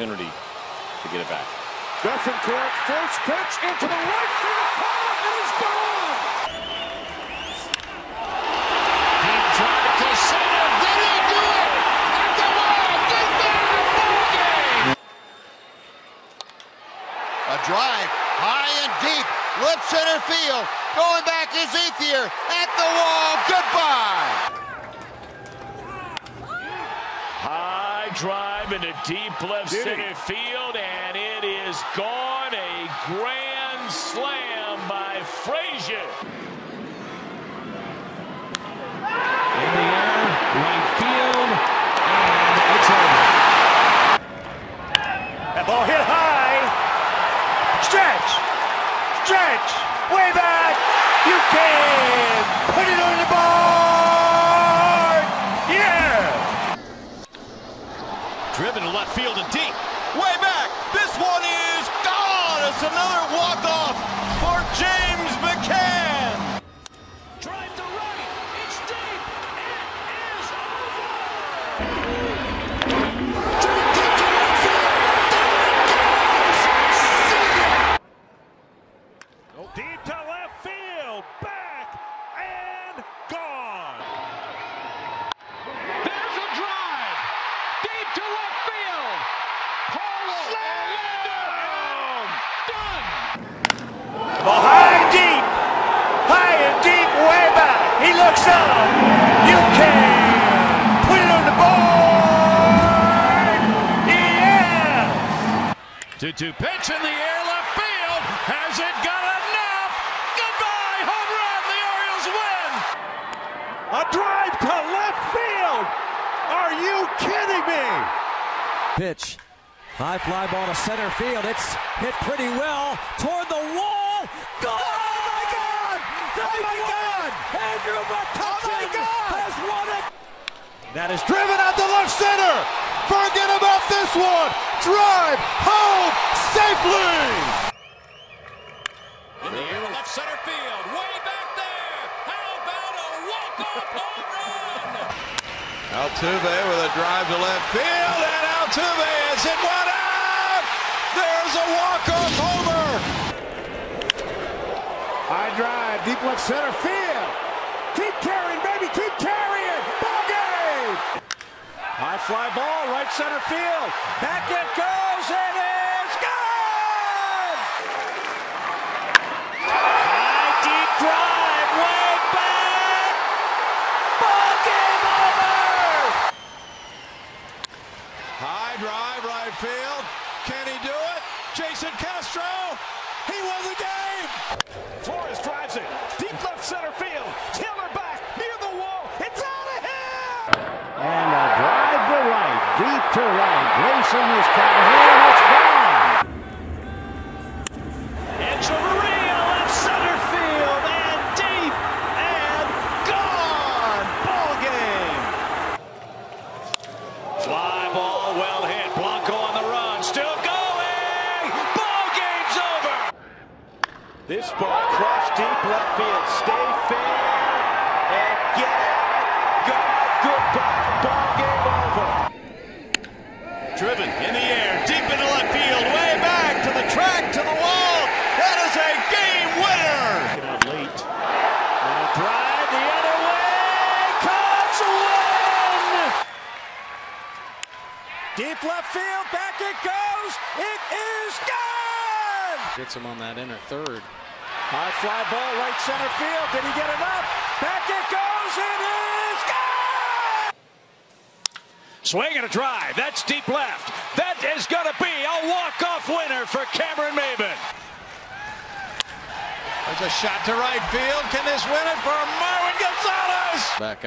Opportunity to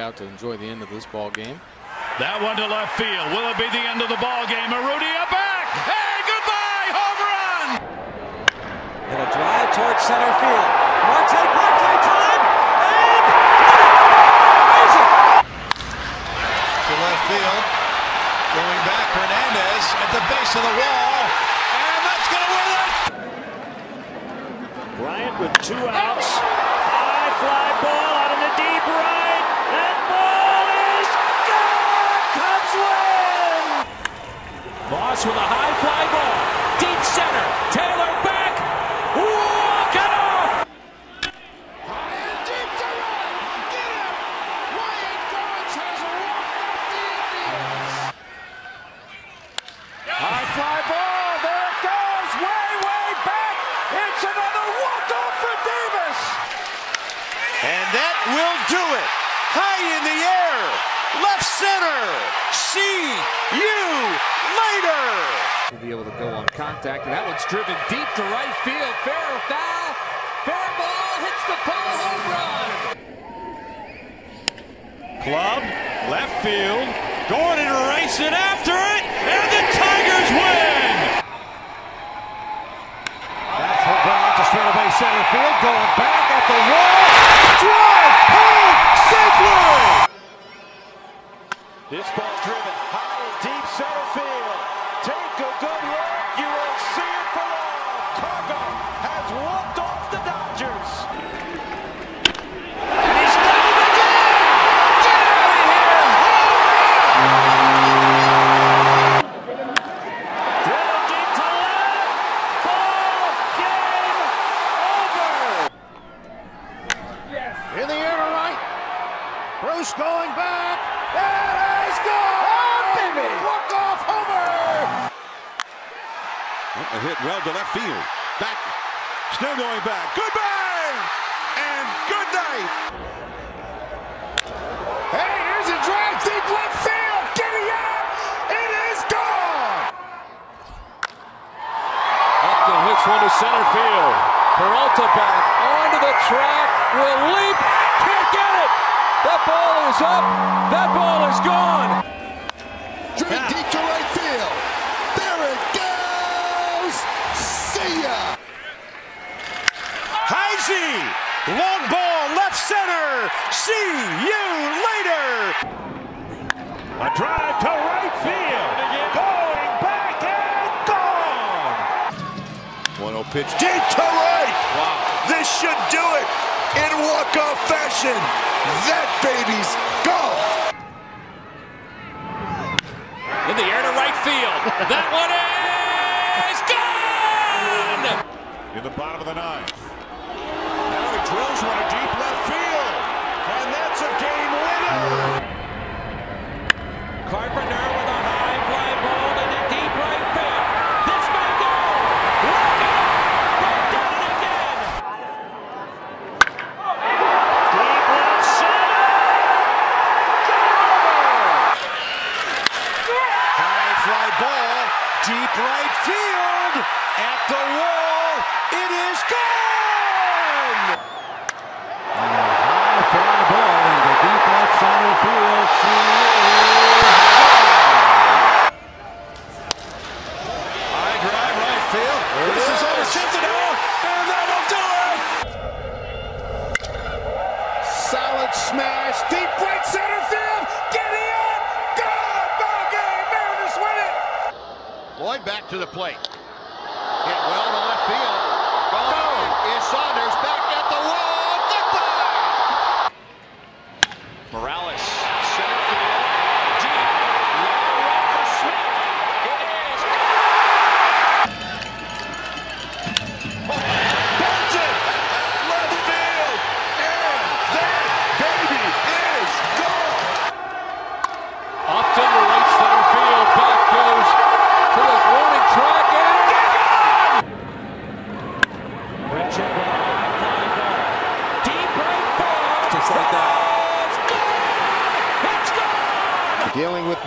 out to enjoy the end of this ball game. That one to left field. Will it be the end of the ball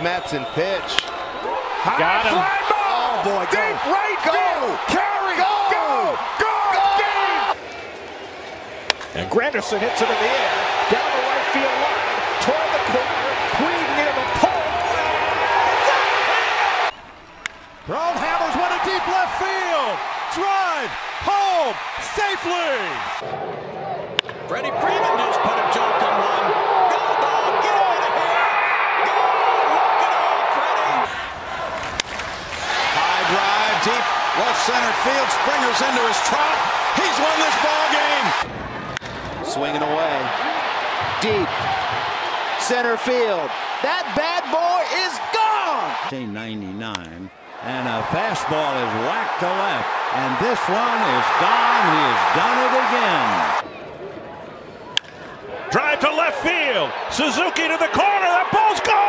Matson pitch. High Got him. Oh, boy, go. Deep right go. Field. Carry. Go. Go. Go. go. go. And Granderson hits it in the air. Down the right field line. Toward the corner. Queen near the pole. Rome hammers one a deep left field. Drive home safely. Freddie Freeman just put a joke on one. center field. Springer's into his trot. He's won this ball game. Swinging away. Deep. Center field. That bad boy is gone. 1999. And a fastball is whacked to left. And this one is gone. He has done it again. Drive to left field. Suzuki to the corner. That ball's gone.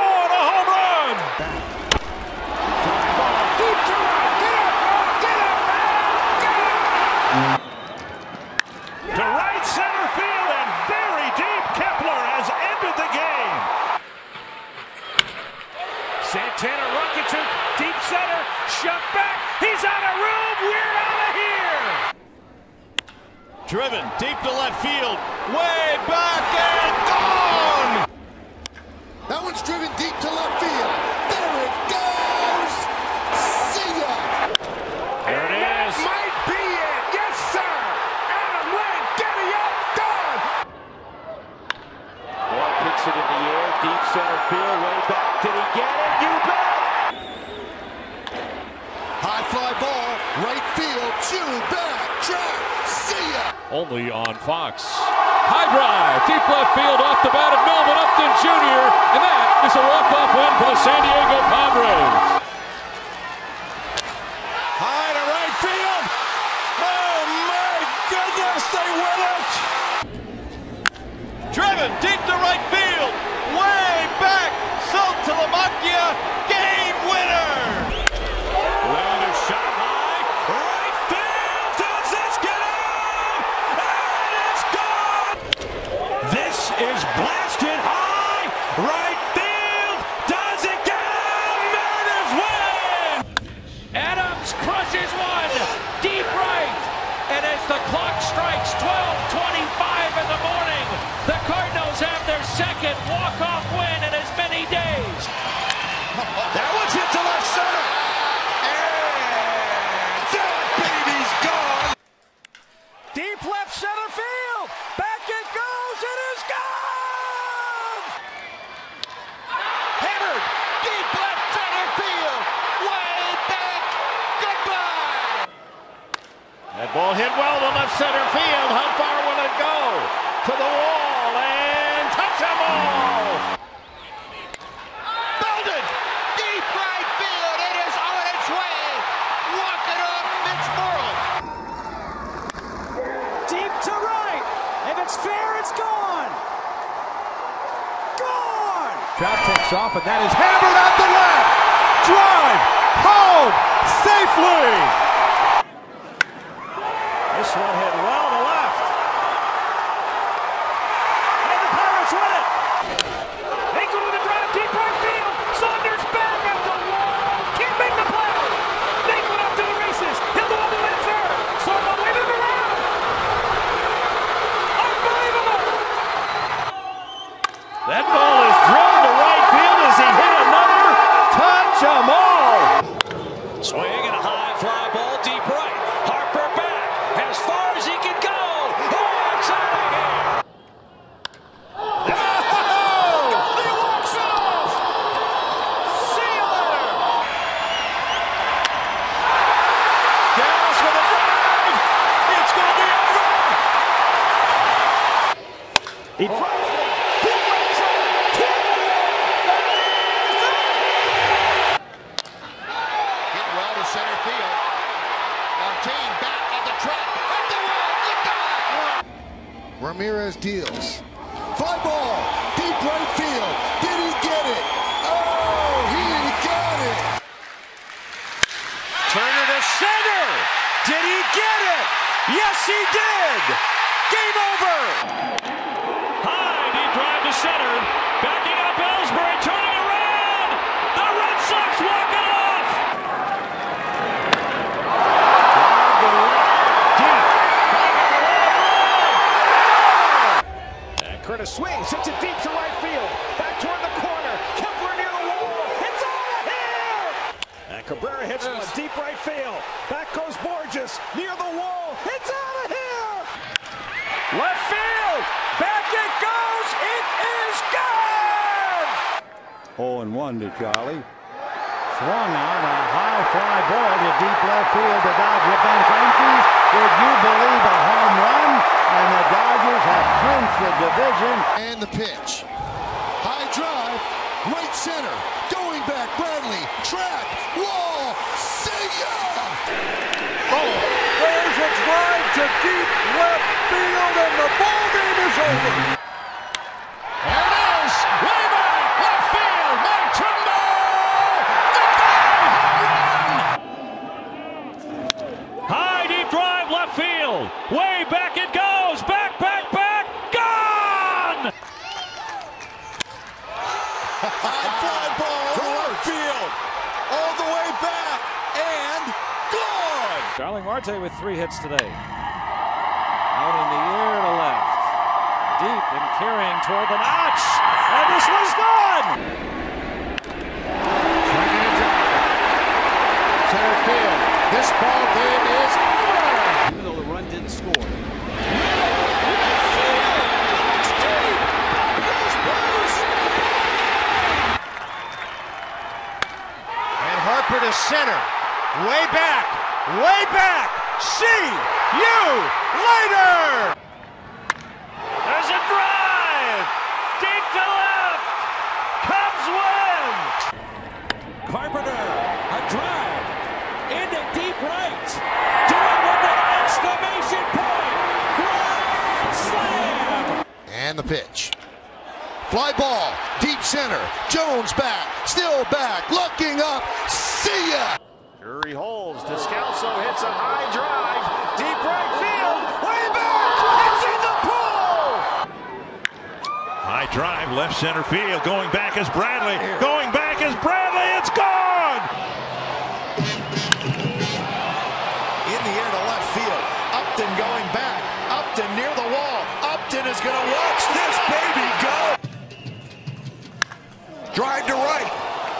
Drive to right.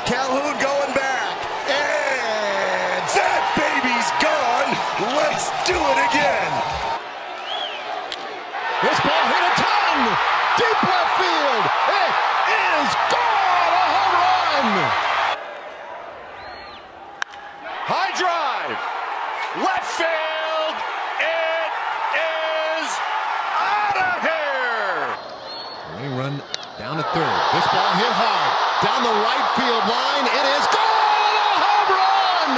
Calhoun going back. And that baby's gone. Let's do it again. This ball hit a ton. Deep left field. It is gone. A home run. down the right field line. It is gone! A home run!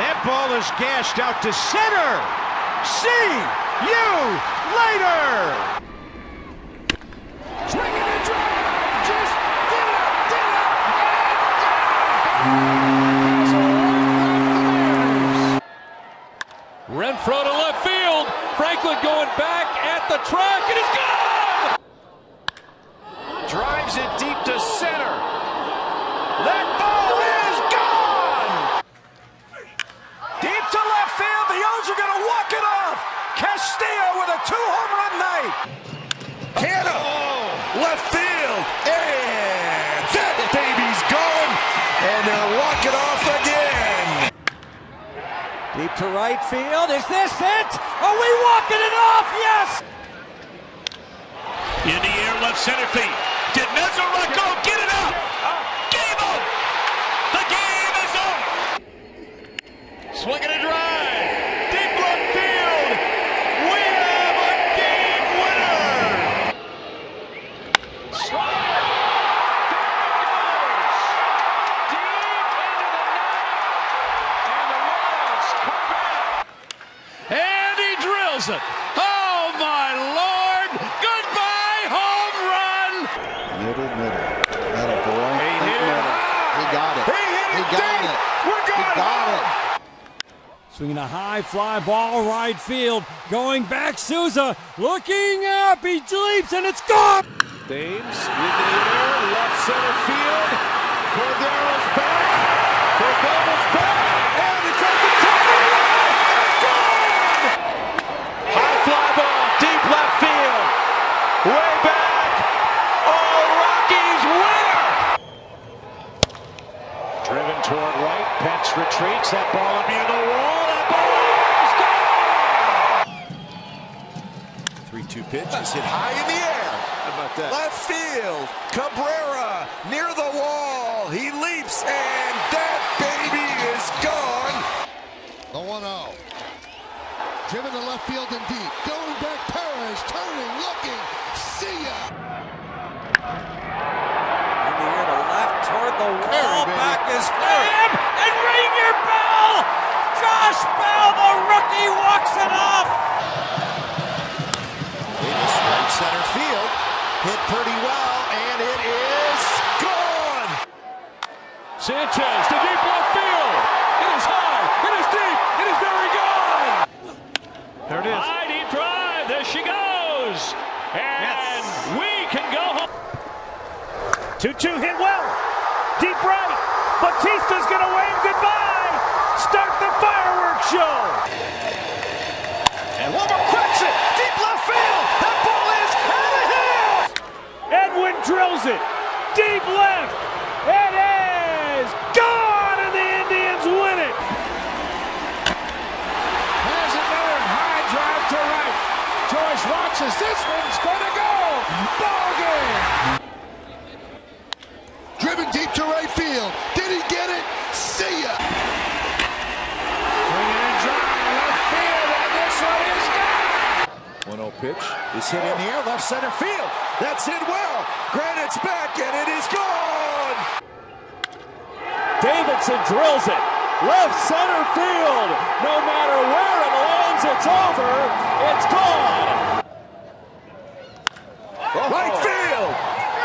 That ball is gashed out to center. See you later! Ball right field. Going back, Souza looking up. He leaps and it's gone. Dames in the air, left center field. Cordero's back. Cordero's back. And it's at the top of the wall. Gone! High fly ball, deep left field. Way back. Oh, Rockies winner. Driven toward right. Pence retreats. That ball up near the wall. That ball 2 pitch is hit high in the air. How about that? Left field. Cabrera near the wall. He leaps, and that baby is gone. The 1 0. Driven to left field and deep. Going back, Perez turning, looking. See ya. In the air to left toward the wall. Carey, back is Graham and Rainier Bell. Josh Bell, the rookie, walks it off. Center field. Hit pretty well, and it is gone. Sanchez to deep left field. It is high. It is deep. It is very gone. There it is. High deep drive. There she goes. And we can go home. 2 2 hit well. Deep right. Bautista's going to wave goodbye. Start the fireworks show. And Wilmer cracks it. Deep left field. That ball is out of here. Edwin drills it. Deep left. It is gone, and the Indians win it. Has another high drive to right. Joyce watches. This one's going to go. Ball game. Driven deep to right field. Did he get it? See ya. Swinging and drive. Left field. And this one is gone. 1 0 pitch. Is hit in the air. Left center field. That's hit well. Granite's back, and it is gone. Davidson drills it. Left center field. No matter where it lands, it's over. It's gone. Right oh. field.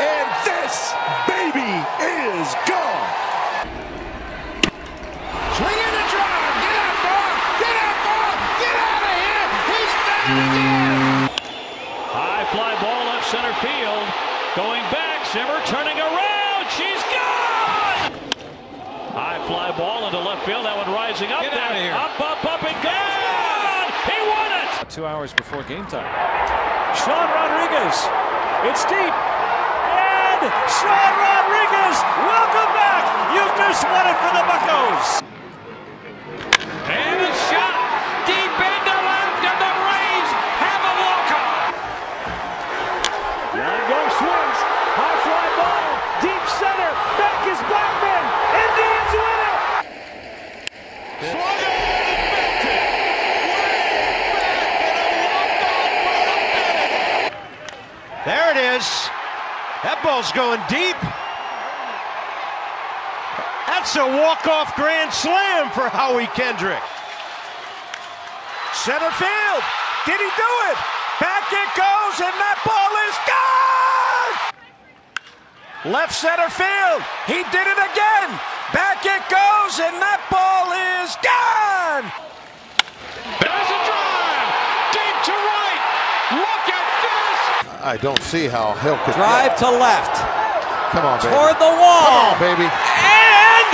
And this baby is gone. Swing in and drive. Get out, ball. Get out, ball. Get out of here. He's done it again. High fly ball left center field. Going back. Simmer turning around. She's gone. High fly ball into left field. That one rising up Get there. outta here. Up, up, up, and gone. He won it. Two hours before game time. Sean Rodriguez. It's deep. And Sean Rodriguez, welcome back. You've just won it for the Buccos. There it is. That ball's going deep. That's a walk-off grand slam for Howie Kendrick. Center field. Did he do it? Back it goes, and that ball is gone! Left center field. He did it again. Back it goes, and that ball is gone! There's a drive. Deep to right. Look at this. I don't see how Hill could Drive to left. Come on, baby. Toward the Come wall. on, baby. And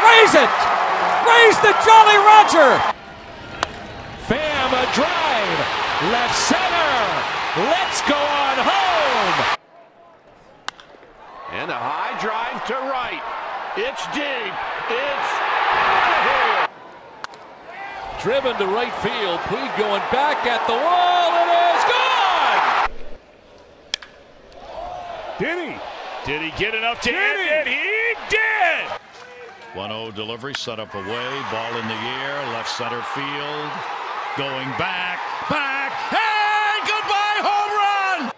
raise it. Raise the Jolly Roger. Fam, a drive. Left center. Let's go on home. And a high drive to right. It's deep. It's out of here. Driven to right field. Puig going back at the wall. It is gone. Did he? Did he get enough to end it? He did. 1-0 delivery set up away. Ball in the air. Left center field. Going back. Back. And goodbye home run.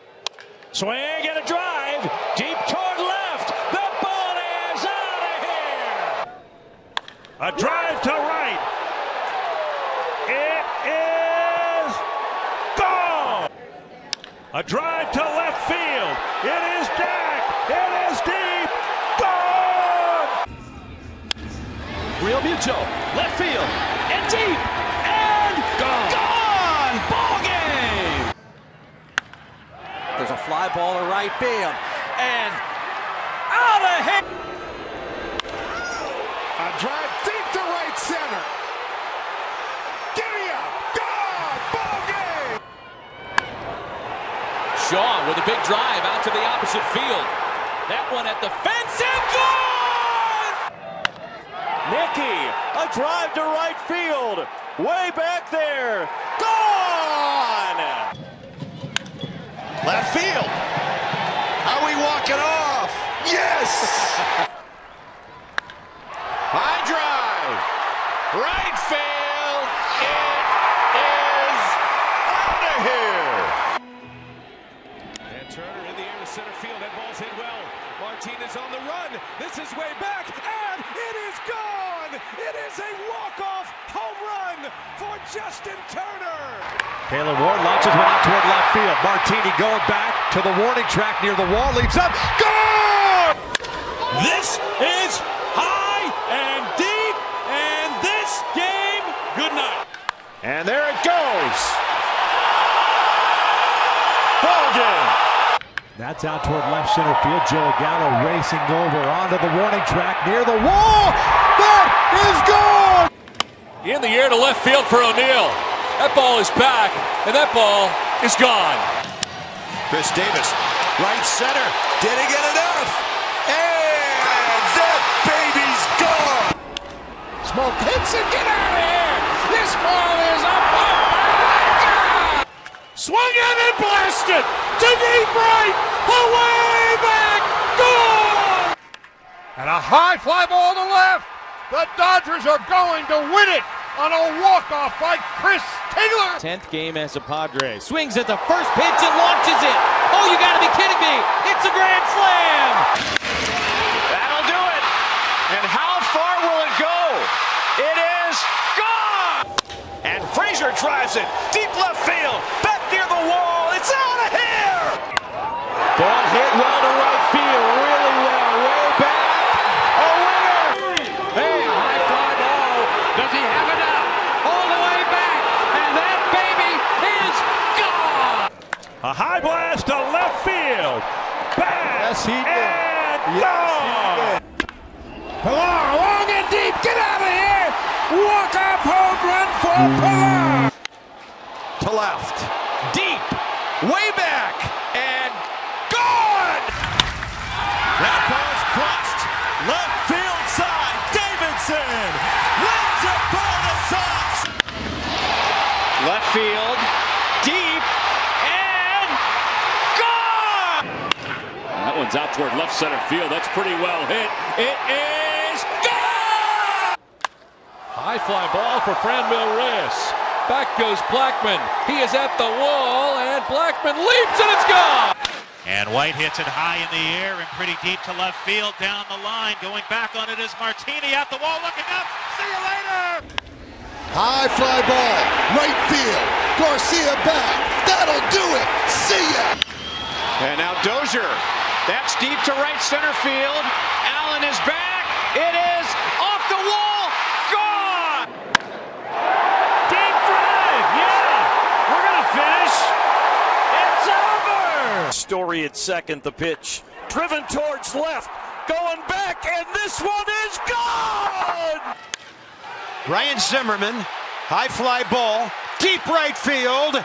Swing and a drive. Deep toward left. The ball is out of here. A drive to right. It is gone. A drive to left field. field. It is back. It is deep. Gone. Realmuto, left field, and deep, and gone. Gone. Ball game. There's a fly ball to right field, and out of here. A drive deep to right center. Giddy up. Gone. Ball game. Shaw with a big drive out to the opposite field. That one at the fence and gone! Nicky, a drive to right field. Way back there. Gone! Left field. How we walking off? Yes! High drive. Right field. It Martinez on the run. This is way back, and it is gone. It is a walk-off home run for Justin Turner. Taylor Ward launches one out toward left field. Martini going back to the warning track near the wall, leaps up, gone! This is high and deep, and this game, good night. And there it goes. Ball game. That's out toward left center field. Joey Gallo racing over onto the warning track near the wall. That is gone! In the air to left field for O'Neill. That ball is back, and that ball is gone. Chris Davis, right center. Did he get enough? And that baby's gone. Smoak hits it. Get out of here. This ball is up. Oh, my God. Swung in and blasted to deep right. Away back. Gone. And a high fly ball to left. The Dodgers are going to win it on a walk-off by Chris Taylor. 10th game as a Padre. Swings at the first pitch and launches it. Oh, you gotta be kidding me. It's a grand slam. That'll do it. And how far will it go? It is gone. And Frazier drives it deep left field, back near the wall. It's out of here. Ball hit well to right field. Really well. Way back. A winner. Hey, high fly ball. Does he have it out? All the way back. And that baby is gone. A high blast to left field. Back Yes, he did. and Yes, gone. Pilar, long and deep. Get out of here. Walk-off home run for Pilar. To left. Deep. Way back. That out toward left center field. That's pretty well hit. It is gone! High fly ball for Franmil Reyes. Back goes Blackmon. He is at the wall, and Blackmon leaps, and it's gone! And White hits it high in the air and pretty deep to left field down the line. Going back on it is Martini at the wall, looking up. See you later. High fly ball. Right field. Garcia back. That'll do it. See ya. And now Dozier. That's deep to right center field. Allen is back. It is off the wall. Gone. Deep drive. Yeah. We're going to finish. It's over. Story at second. The pitch. Driven towards left. Going back. And this one is gone. Ryan Zimmerman. High fly ball. Deep right field.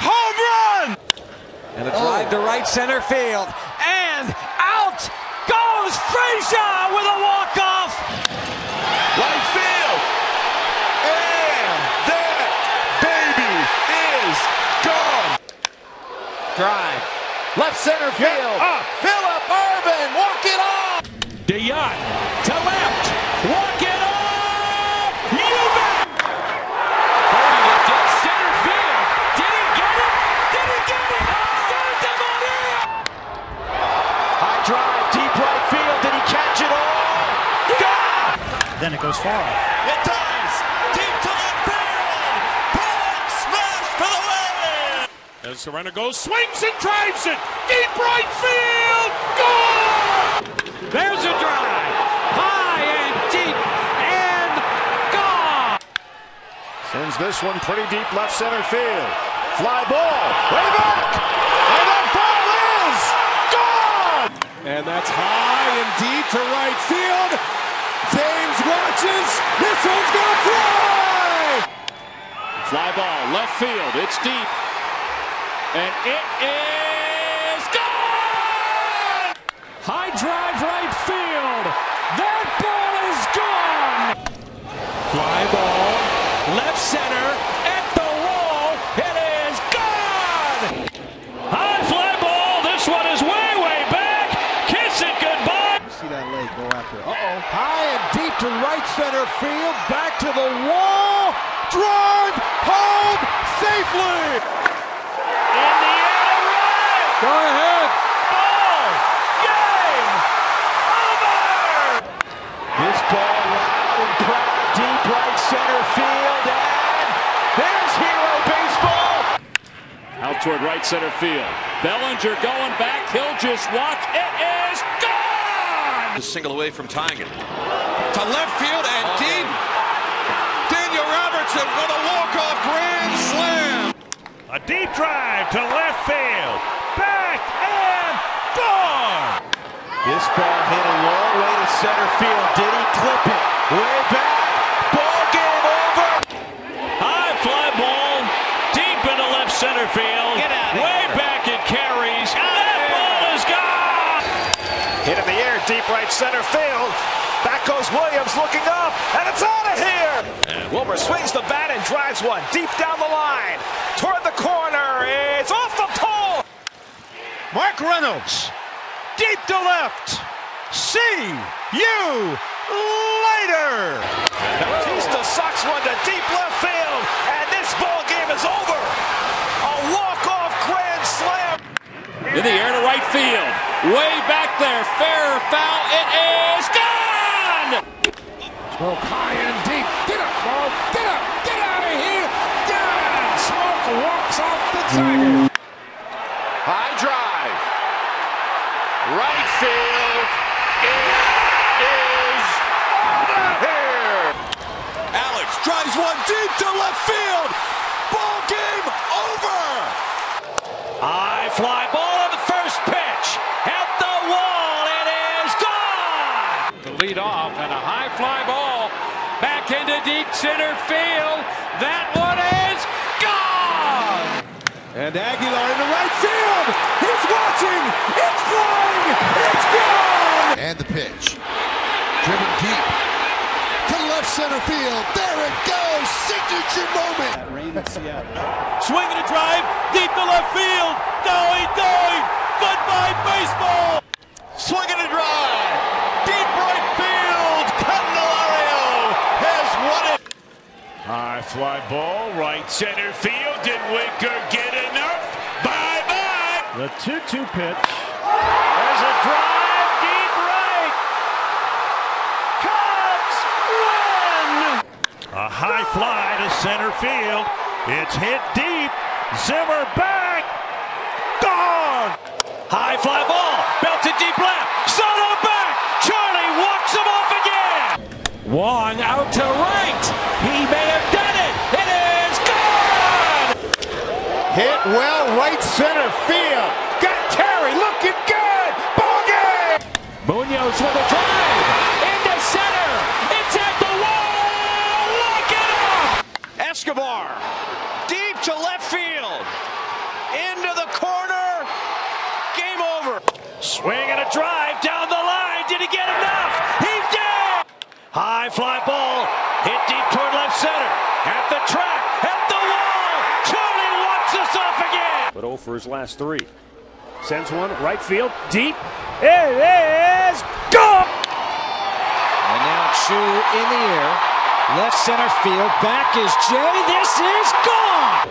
Home run. And a drive to right center field. And out goes Frazier with a walk-off. Right field. And that baby is gone. Drive. Left center field. Phillip Ervin, walk it off. DeJong drive, deep right field. Did he catch it all? Gone. Then it goes far. It does. Deep to left field. Bullock smash for the win. And As Serena goes, swings and drives it. Deep right field. Gone! There's a drive. High and deep and gone. Sends this one pretty deep left center field. Fly ball. Way back. And that ball is gone. And that's high and deep to right field. James watches. This one's going to fly. Fly ball, left field. It's deep. And it is gone! High drive right field. That ball is gone. Fly ball, left center, at the wall. It is gone. High fly ball. This one is way, way back. Kiss it goodbye. See that leg go after. Uh-oh. High and deep to right center field. Back to the wall. Drive home safely. In the right. Go ahead. Ball. Game. Over. This ball loud and proud. Deep right center field. And there's hero baseball. Out toward right center field. Bellinger going back. He'll just watch. It is gone! A single away from tying it. To left field and oh. deep. Daniel Robertson with a walk-off grand slam. A deep drive to left field. Back and gone. This ball hit a long way to center field. Did he clip it? Way back. Ball game over. High fly ball deep into left center field. Get out of Way here. back it carries. That ball is gone. Hit in the air, deep right center field. Back goes Williams looking up, and it's out of here. And Wilmer swings the bat and drives one deep down the line. Toward the corner. It's off the pole. Mark Reynolds. Deep to left. See you later. Bautista sucks one to deep left field, and this ball game is over. A walk-off grand slam. In the air to right field. Way back there. Fair foul. It is gone! Smoak high and deep. Get up, ball. Get up. Get out of here. Gone. Smoak walks off the Tiger. High drive. Right field. It is out of here. Alex drives one deep to left field. Ball game over. High fly ball on the first pitch. At the wall. It is gone. The lead off and a high fly ball back into deep center field. That one is gone. And Aguilar into right field. He's watching. It's flying. It's gone. And the pitch. Driven deep to left center field. There it goes. Signature moment. Swinging a drive deep to left field. Going, going. Goodbye, baseball. Swinging a drive. Deep right field. Candelario has won it. High fly ball, right center field. Did Winker get enough? Bye bye. The 2 2 pitch. There's a drive deep right. Cubs win. A high fly to center field. It's hit deep. Zimmer back. Gone. High fly ball. Belted deep left. Soto back. Charlie walks him off again. Wong out to right. He may have done it. It is gone. Hit well right center field. Got Terry looking good. Ball game. Munoz with a drive. Into center. It's at the wall. Look it up. Escobar. Deep to left field. Into the corner. Game over. Swing and a drive down the line. Did he get enough? He did. High fly ball. Hit deep toward left center. At the track. At the wall. Charlie walks us off again. But 0 for his last three. Sends one right field. Deep. It is gone. And now Choo in the air. Left center field. Back is Jay. This is gone.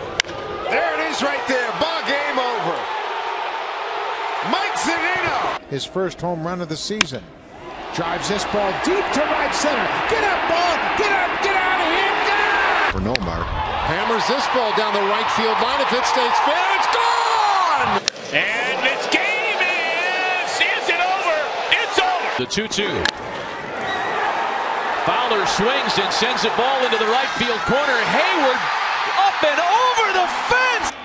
There it is right there. Ball game over. Mike Zunino. His first home run of the season. Drives this ball deep to right center. Get up, ball. Get up. Get out of here. Get out. For Nomar. Hammers this ball down the right field line. If it stays fair, it's gone! And this game is. Is it over? It's over. The 2 2. Fowler swings and sends the ball into the right field corner. Heyward up and over the fence.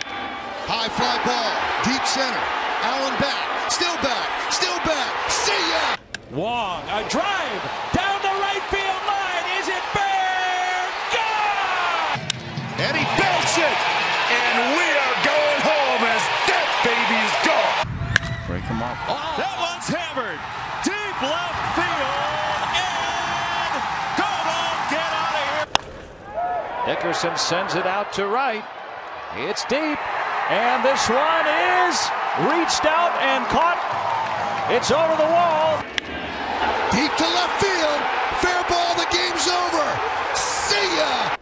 High fly ball, deep center. Allen back, still back, still back. See ya! Wong, a drive down the right field line. Is it fair? Gone! And he belts it. Dickerson sends it out to right. It's deep. And this one is reached out and caught. It's over the wall. Deep to left field. Fair ball, the game's over. See ya!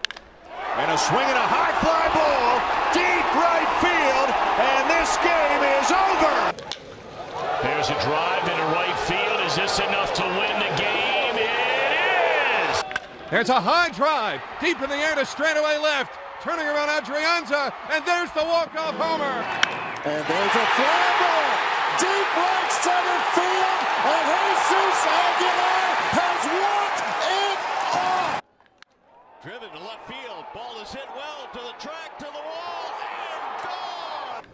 And a swing and a high fly ball. Deep right field. And this game is over. There's a drive into right field. Is this enough to win the game? It is. There's a high drive deep in the air to straightaway left. Turning around Adrianza, and there's the walk-off homer. And there's a fly ball. Deep right center field. And Jesus Aguilar has walked it off. Driven to left field. Ball is hit well to the track, to the wall, and gone.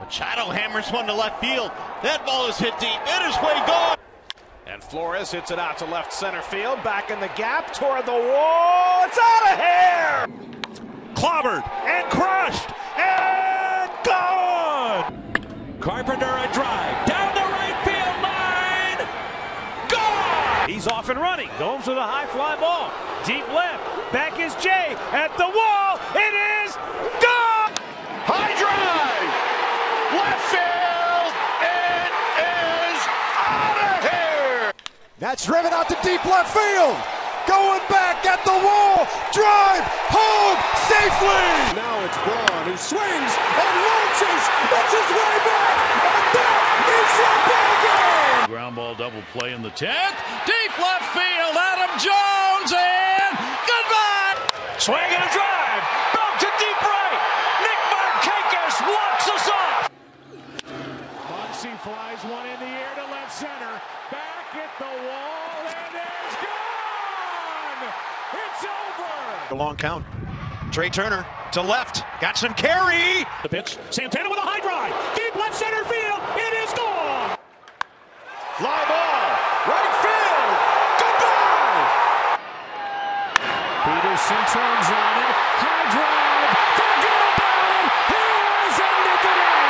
Machado hammers one to left field. That ball is hit deep. It is way gone. And Flores hits it out to left center field. Back in the gap toward the wall. It's out of here. Clobbered and crushed and gone. Carpenter a drive down the right field line. Gone. He's off and running. Gomes with a high fly ball. Deep left. Back is Jay at the wall. It is gone. High drive. Left field. It is out of here. That's driven out to deep left field. Going back at the wall. Drive home safely. Now it's Braun who swings and launches. That's his way back. And that is your ball game. Ground ball double play in the 10th. Deep left field, Adam Jones, and goodbye! Swing and a drive. Broke to deep right. Nick Markakis walks us off. Muncy flies one in the air to left center. Back at the wall, and it's gone. It's over. The long count. Trea Turner to left. Got some carry. The pitch. Santana with a high drive. Deep left center field. It is gone. Fly ball. Right field. Goodbye. Peterson turns on it. High drive. Forget about it. He has ended the day.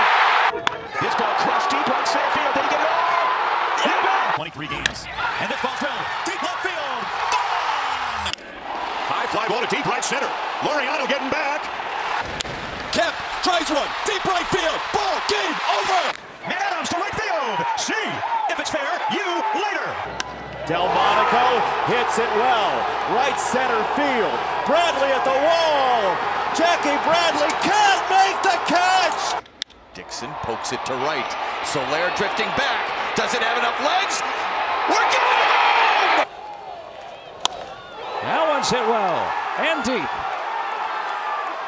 This ball crushed deep right center field. Did he get it all? Hit back. 23 games. And this ball's drilled. Deep left field. Gone. High fly ball to deep right center. Loriano getting back. Kemp tries one. Deep right field. Ball game over. Adams to right field. See if it's fair. You later. Delmonico hits it well. Right center field. Bradley at the wall. Jackie Bradley can't make the catch. Dixon pokes it to right. Solaire drifting back. Does it have enough legs? We're going home! That one's hit well and deep.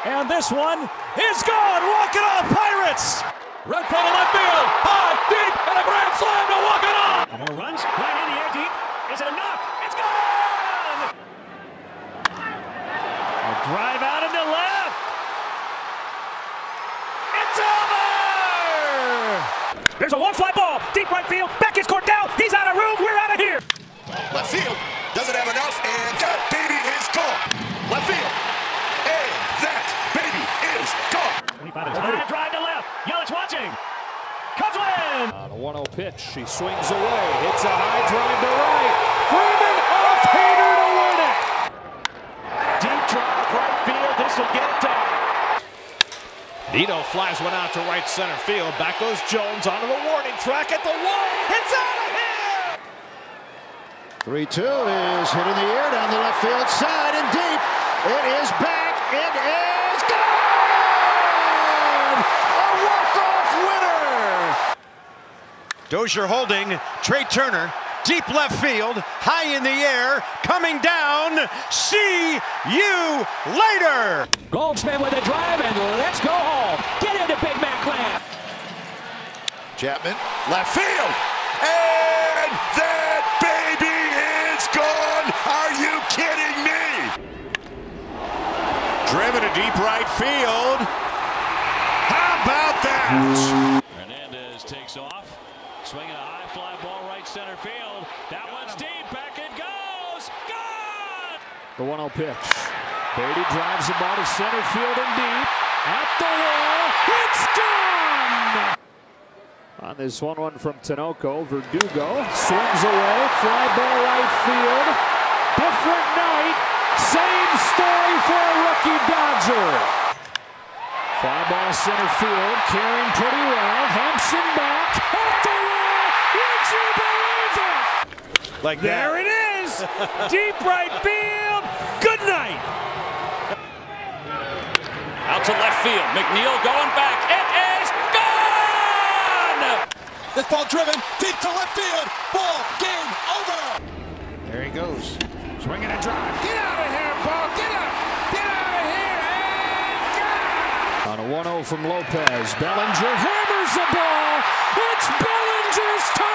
And this one is gone. Walk it off, Pirates. Right from the left field. High, deep, and a grand slam to walk it off. More runs. Right in the air deep. Is it enough? It's gone. A drive out into left. It's over. There's a long fly ball. Deep right field. Back is Cordell. He's out of room. We're out of here. Left field gone. High drive to left. Yelich watching. Cubs win. On a 1-0 pitch, she swings away, hits a high drive to right. Freeman off Hader to win it. Deep drive right field. This will get it done. Nido flies one out to right center field. Back goes Jones onto the warning track at the wall. It's out of here. 3 2 is hit in the air down the left field side and deep. It is back. It is Dozier holding Trea Turner. Deep left field, high in the air, coming down. See you later. Goldschmidt with a drive, and let's go home. Get into Big Mac Land. Chapman, left field. And that baby is gone. Are you kidding me? Driven to deep right field. How about that? Hernandez takes off. Swinging a high fly ball right center field. That one's deep. Back it goes. The 1 0 pitch. Beaty drives the ball to center field and deep. At the wall. It's gone! On this 1 1 from Tinoco, Verdugo swings away. Fly ball right field. Different night. Same story for a rookie Dodger. Fly ball center field. Carrying pretty well. Hampson back. Like There it is. Deep right field. Good night. Out to left field. McNeil going back. It is gone! This ball driven deep to left field. Ball game over. There he goes. Swinging a drive. Get out of here, ball. Get out. Get out of here. And gone. On a 1 0 from Lopez. Bellinger hammers the ball. It's Bellinger's turn.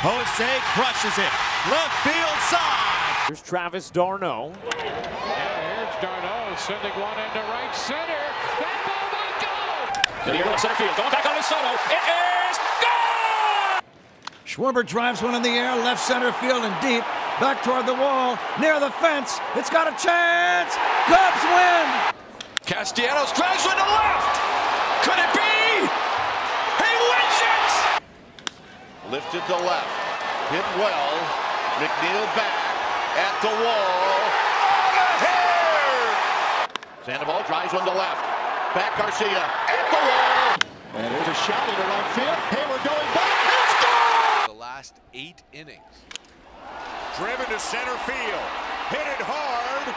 Jose crushes it. Left field side. Here's Travis d'Arnaud. Here's d'Arnaud sending one into right center. That ball might go. To the air center field. Going back on Soto. It is gone! Schwarber drives one in the air, left center field and deep, back toward the wall, near the fence. It's got a chance. Cubs win. Castellanos drives one to left. Could it be? He wins it! Lifted to left. Hit well. McNeil back. At the wall. On a hair! Sandoval drives one to left. Back Garcia. At the wall. And there's a shot into right field. Heyward going back. It's gone. The last eight innings. Driven to center field. Hit it hard.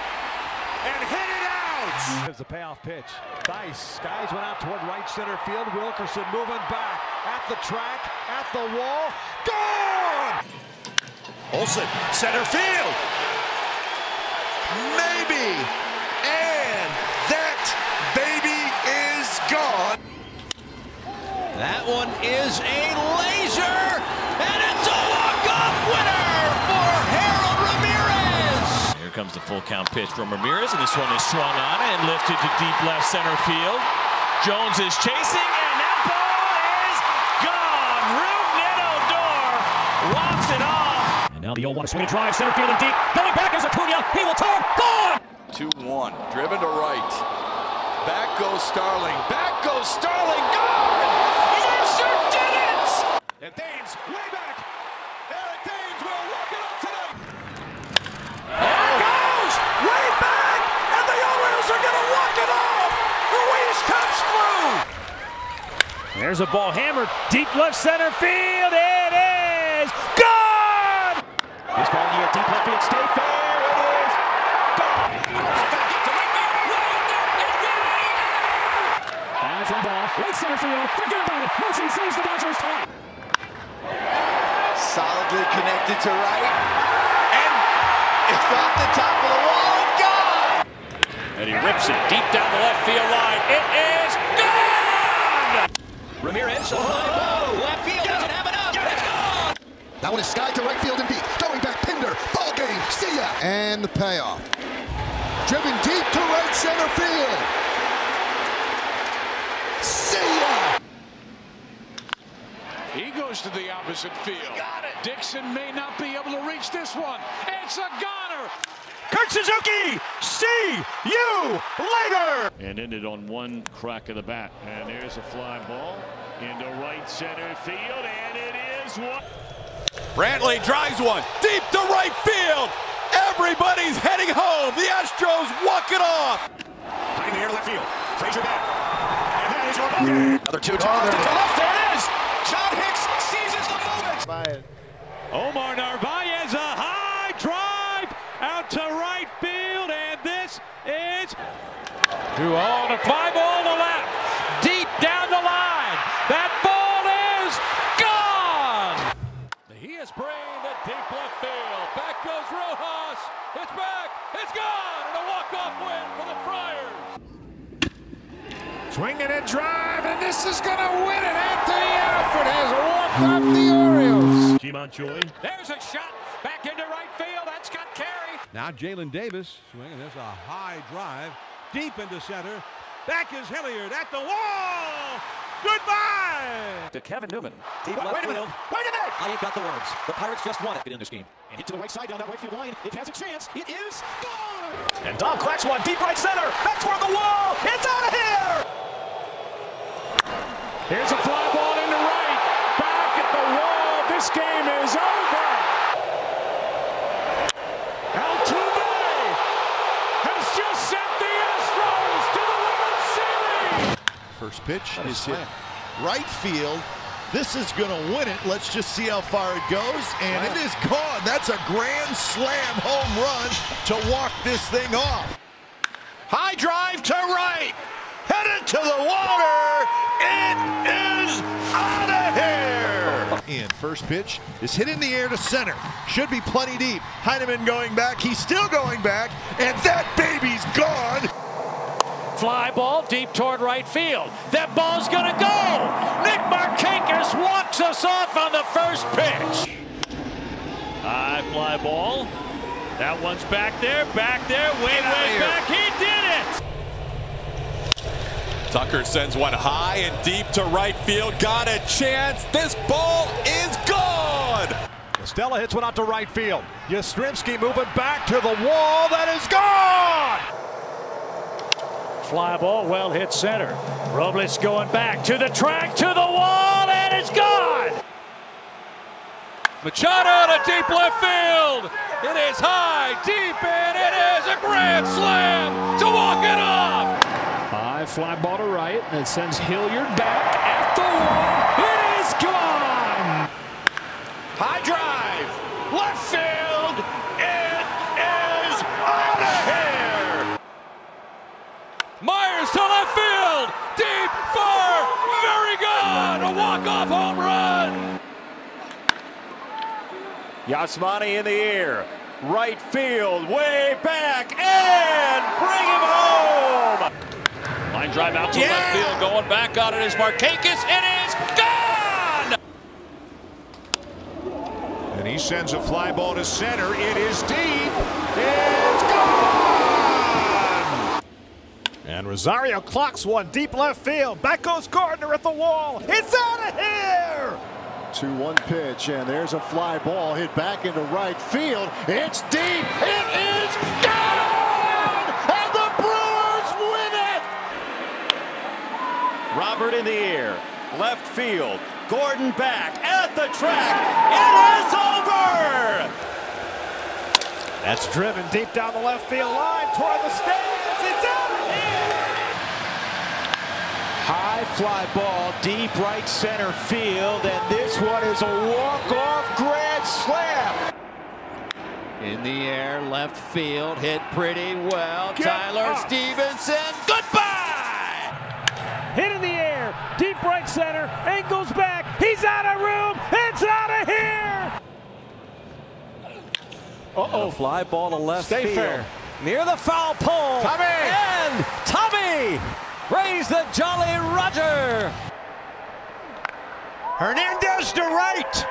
And hit it out. Here's the payoff pitch. Dice. Skies went out toward right center field. Wilkerson moving back at the track, at the wall. Gone! Olson, center field. Maybe. And that baby is gone. That one is a laser, and it's a walk-off winner for Harold Ramirez. Here comes the full count pitch from Ramirez, and this one is swung on and lifted to deep left center field. Jones is chasing, now the 0-1 swing and drive, center field and deep. Going back is Acuna. He will turn. Gone! 2-1. Driven to right. Back goes Starling. Back goes Starling. Gone! Mercer did it! And Dames way back. Eric Dames will walk it up tonight. There it goes! Way back! And the Orioles are going to walk it off! Ruiz comes through! There's a ball hammered deep left center field. It is gone. This ball here, deep left stay fair. It is Bad from ball, right center field. Forget about it. Muncy saves the Dodgers tie. Solidly connected to right. And it's off the top of the wall and gone. And he rips it deep down the left field line. It is gone! Ramirez, a oh, fly ball. Left field doesn't have enough. It's gone! That one is skied to right field and deep. Going back, Pinder. Ball game. See ya. And the payoff. Driven deep to right center field. See ya. He goes to the opposite field. Dixon may not be able to reach this one. It's a goner. Kurt Suzuki, see you later! And ended on one crack of the bat. And there's a fly ball into right center field, and it is one. Brantley drives one deep to right field. Everybody's heading home. The Astros walk it off. High in the air left field. Frazier back. And that is your ball game. Another two oh, times to left. There it is. John Hicks seizes the moment. Omar Narvaez, a high drive out to right field, and this is two all to fly ball to left, deep down the line. That ball is gone. He is spraying the deep left field. Back goes Rojas. It's back. It's gone. And a walk-off win Swinging a drive, and this is going to win it. Anthony Alford has walked off the Orioles. Ji-Man Choi. There's a shot back into right field. That's got carry. Now Jaylin Davis swinging. There's a high drive deep into center. Back is Hilliard at the wall. Goodbye. To Kevin Newman. Deep Wait, left wait a minute. Wait a minute. I ain't got the words. The Pirates just won it in this game. And hit to the right side down that right field line. It has a chance. It is gone. And Dom cracks one deep right center. Back toward the wall. It's out of here. Here's a fly ball into right. Back at the wall. This game is over. Altuve has just sent the Astros to the World Series. First pitch is hit right field. This is going to win it. Let's just see how far it goes. And it is gone. That's a grand slam home run to walk this thing off. High drive to right. Headed to the water. It is out of here. And first pitch is hit in the air to center. Should be plenty deep. Heineman going back. He's still going back. And that baby's gone. Fly ball deep toward right field. That ball's going to go. Nick Markakis walks us off on the first pitch. High fly ball. That one's back there, back there, way, way back. He did it. Tucker sends one high and deep to right field. Got a chance. This ball is gone. Stella hits one out to right field. Yastrzemski moving back to the wall. That is gone. Fly ball, well hit center. Robles going back to the track, to the wall, and it's gone. Machado to deep left field. It is high, deep, and it is a grand slam to walk it off. Fly ball to right, and it sends Hilliard back at the wall. It is gone. High drive. Left field. It is out of here. Myers to left field. Deep, far, very good. A walk-off home run. Yasmani in the air. Right field, way back, and bring him home. Line drive out to Yeah. left field. Going back on it is Markakis. It is gone. And he sends a fly ball to center. It is deep. It's gone. And Rosario clocks one deep left field. Back goes Gardner at the wall. It's out of here. 2 1 pitch, and there's a fly ball hit back into right field. It's deep. It is gone! And the Brewers win it! Robert in the air. Left field. Gordon back at the track. It is over. That's driven deep down the left field line toward the stands. It's out of here. High fly ball, deep right center field, and this one is a walk-off grand slam. In the air, left field, hit pretty well. Get Tyler up. Stevenson, goodbye! Hit in the air, deep right center, angles back. He's out of room. It's out of here. Uh-oh. Fly ball to left Stay field. fair. Near the foul pole. Tommy. And Tommy raised the Jolly Roger. Hernandez to right.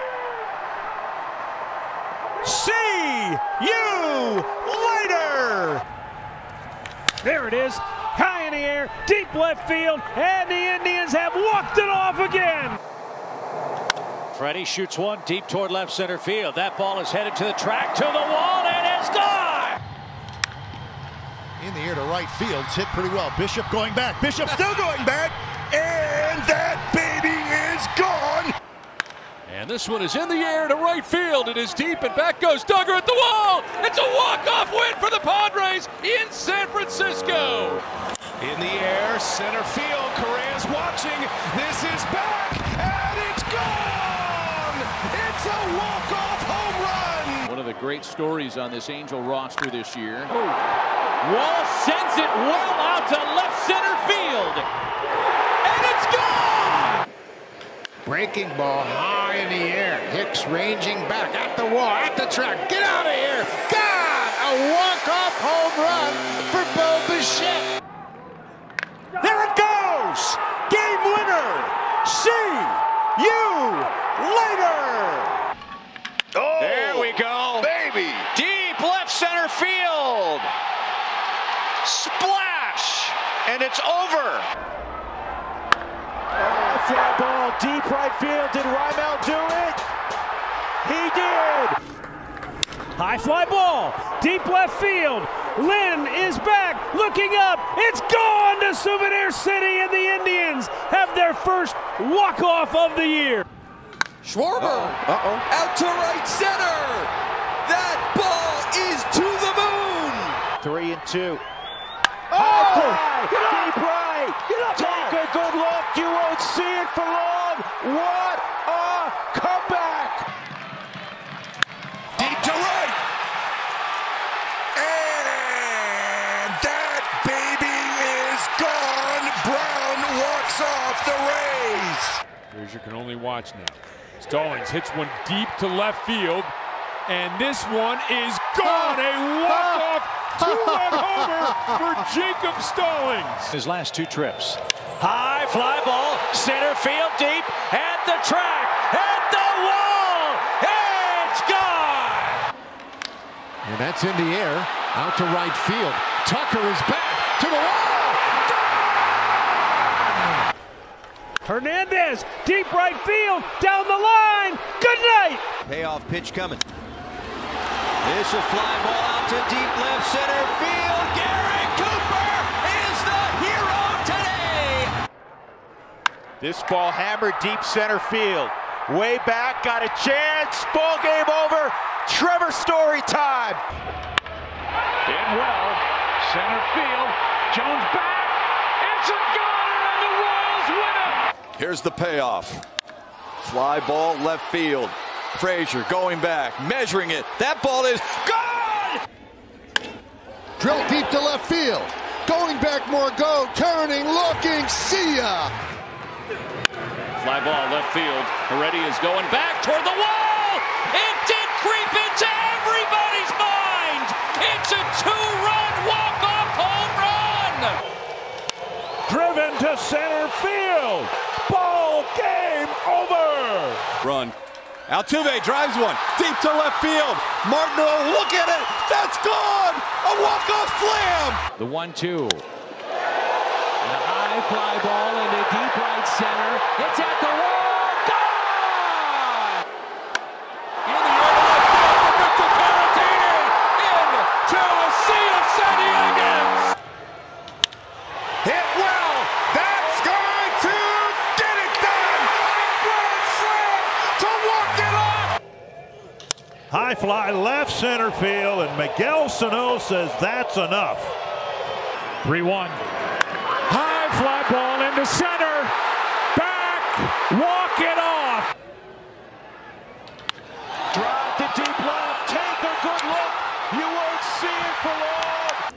See you later. There it is, high in the air, deep left field, and the Indians have walked it off again. Freddie shoots one deep toward left center field. That ball is headed to the track, to the wall, and it's gone. In the air to right field. It's hit pretty well. Bishop going back. Bishop still going back. And that And this one is in the air to right field. It is deep, and back goes Duggar at the wall. It's a walk-off win for the Padres in San Francisco. In the air, center field. Correa's watching. This is back, and it's gone. It's a walk-off home run. One of the great stories on this Angel roster this year. Wall sends it well out to left center field. And it's gone! Breaking ball high in the air. Hicks ranging back at the wall, at the track. Get out of here! God! A walk-off home run for Bo Bichette. There it goes! Game winner. See you later. Oh, there we go. Baby. Deep left center field. Splash. And it's over. Fly ball deep right field. Did Rymel do it? He did. High fly ball, deep left field. Lynn is back, looking up. It's gone to Souvenir City, and the Indians have their first walk-off of the year. Schwarber Uh-oh. out to right center. That ball is to the moon. Three and two. Oh, deep right. Take a good look. You won't see it for long. What a comeback! Deep to right. And that baby is gone. Brown walks off the Rays. Frazier can only watch now. Stallings hits one deep to left field, and this one is gone. A walk-off two-run homer for Jacob Stallings. His last two trips. High fly ball, center field deep, at the track, at the wall. It's gone. And that's in the air, out to right field. Tucker is back to the wall. Hernandez, deep right field, down the line. Good night. Payoff pitch coming. This is a fly ball out to deep left center field. Garrett Cooper is the hero today. This ball hammered deep center field. Way back, got a chance. Ball game over. Trevor Story time. In well, center field. Jones back. It's a goner, and the Royals win it. Here's the payoff. Fly ball left field. Frazier going back, measuring it. That ball is gone! Drill deep to left field. Going back, Morgo, turning, looking, see ya. Fly ball left field. Heredia is going back toward the wall. It did creep into everybody's mind. It's a two-run walk-off home run. Driven to center field. Ball game over. Run. Altuve drives one deep to left field. Martineau, look at it. That's gone. A walk-off slam. The one-two. And a high fly ball into deep right center. It's at the wall. Gone! In the air to. Victor Caratini into a sea of San Diegans. Hit well. That's going to get it done. Grand slam to walk it off. High fly left center field, and Miguel Sano says that's enough. 3 1. High fly ball into center. Walk it off. Drive to deep left. Take a good look. You won't see it for long.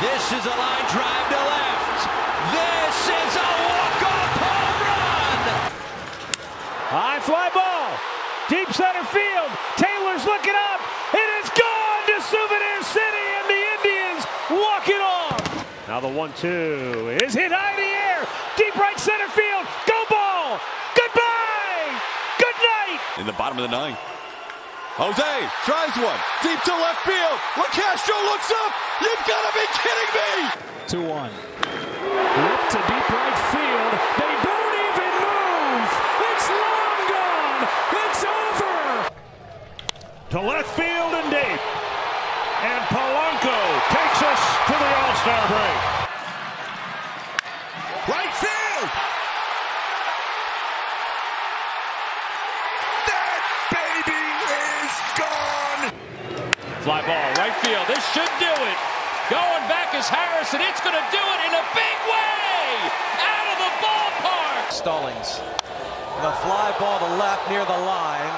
This is a line drive to left. This is a walk-off home run. High fly ball. Deep center field. Taylor's looking up. It is gone to Souvenir City, and the Indians walk it off. Now the one-two is hit high in the air. Deep right center field. Go ball. Goodbye. Good night. In the bottom of the ninth. Jose tries one deep to left field. LaCastro looks up. You've got to be kidding me. 2 1. Whip to deep right field. They don't even move. It's long gone. It's over. To left field and deep. And Polanco takes us to the All Star break. Right field. That baby is gone. Fly ball right field. This should do it. Going back is Harrison. It's going to do it in a big way. Out of the ballpark. Stallings. The fly ball to left near the line.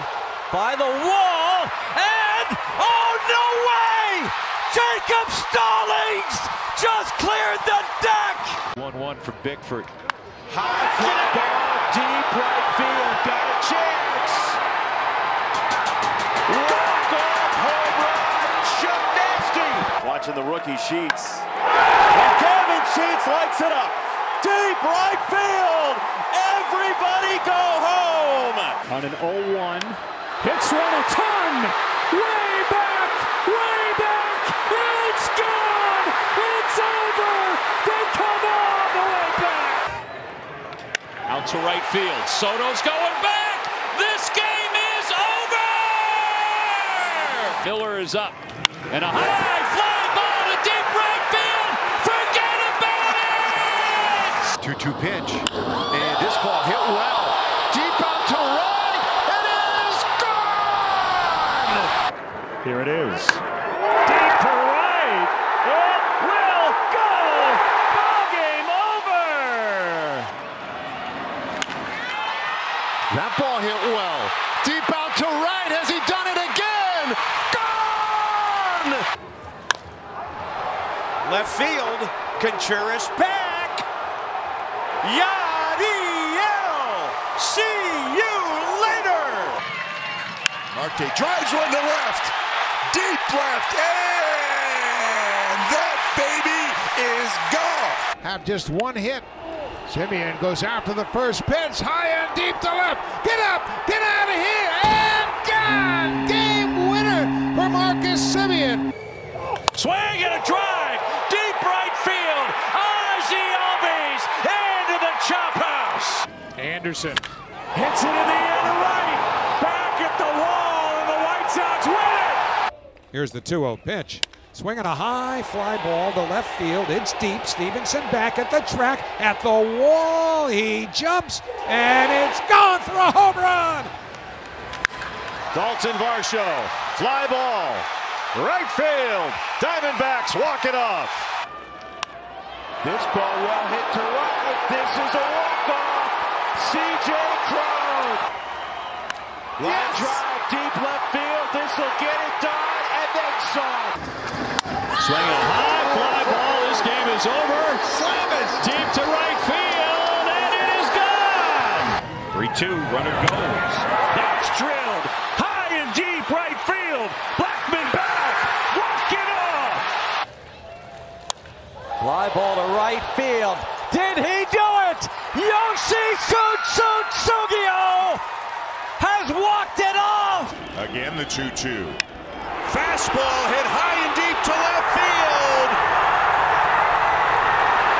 By the wall. And, oh, no way! Jacob Stallings just cleared the deck. 1 1 for Bickford. High fly ball, deep right field. Got a chance. Walk off home run. Shut nasty. Watching the rookie sheets. And Gavin Sheets lights it up. Deep right field. Everybody go home. On an 0-1. Hits one a ton. Way back. Way back. It's gone. It's over. They come all the way back. Out to right field. Soto's going back. This game is over. Miller is up. And a high 2-2 pitch. And this ball hit well. Deep out to right. It is gone! Here it is. Deep to right. It will go! Ball game over! That ball hit well. Deep out to right. Has he done it again? Gone! Left field, Contreras back. Yadiel. See you later. Marte drives one to left. Deep left. And that baby is gone. Have just one hit. Semien goes after the first pitch. High and deep to left. Get up. Get out of here. And gone. Game winner for Marcus Semien. Swing and a drive. Anderson hits it in the air to right. Back at the wall, and the White Sox win it. Here's the 2 0 pitch. Swinging a high fly ball to left field. It's deep. Stevenson back at the track, at the wall. He jumps, and it's gone for a home run. Dalton Varsho. Fly ball. Right field. Diamondbacks walk it off. This ball well hit to right. This is a walk-off. C.J. Cron. Line drive deep left field. This will get it done and then some. Swing a high fly ball. This game is over. Slam it. Deep to right field and it is gone. 3-2. Runner goes. That's drilled. High and deep right field. Blackmon back. Walk it off. Fly ball to right field. Did he do it? Yoshi Tsutsugo has walked it off. Again, the 2 2. Fastball hit high and deep to left field.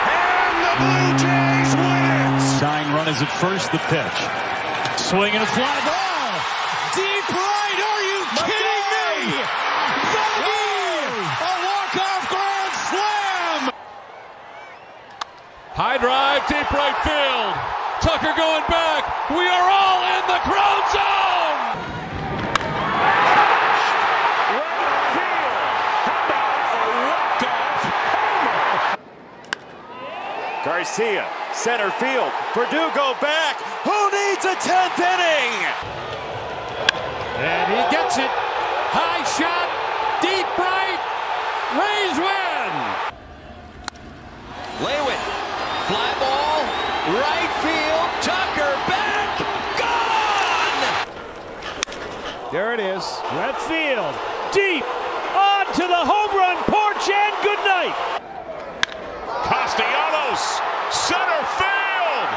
And the Blue Jays win it. Tying run is at first. The pitch. Swing and a fly ball. Deep right. Are you kidding me? Bogey! A walk-off grand slam. High drive, deep right field. Tucker going back. We are all in the crowd zone. Garcia, center field. Verdugo back. Who needs a 10th inning? And he gets it. High shot. Deep right. Rays win. Lewin. Fly ball. Right field. Tucker back. Gone. There it is. Left field. Deep. On to the home run porch and good night. Castellanos, center field.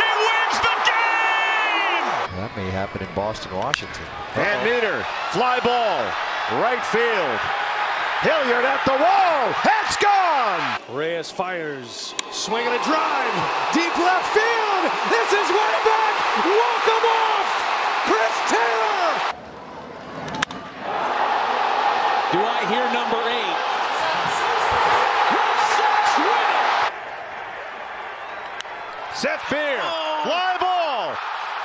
He wins the game. That may happen in Boston, Washington. And Meter, fly ball, right field. Hilliard at the wall. That's gone. Reyes fires. Swing and a drive. Deep left field. This is way back. Walk him off. Chris Taylor. Do I hear number eight? Seth Beer. Fly ball.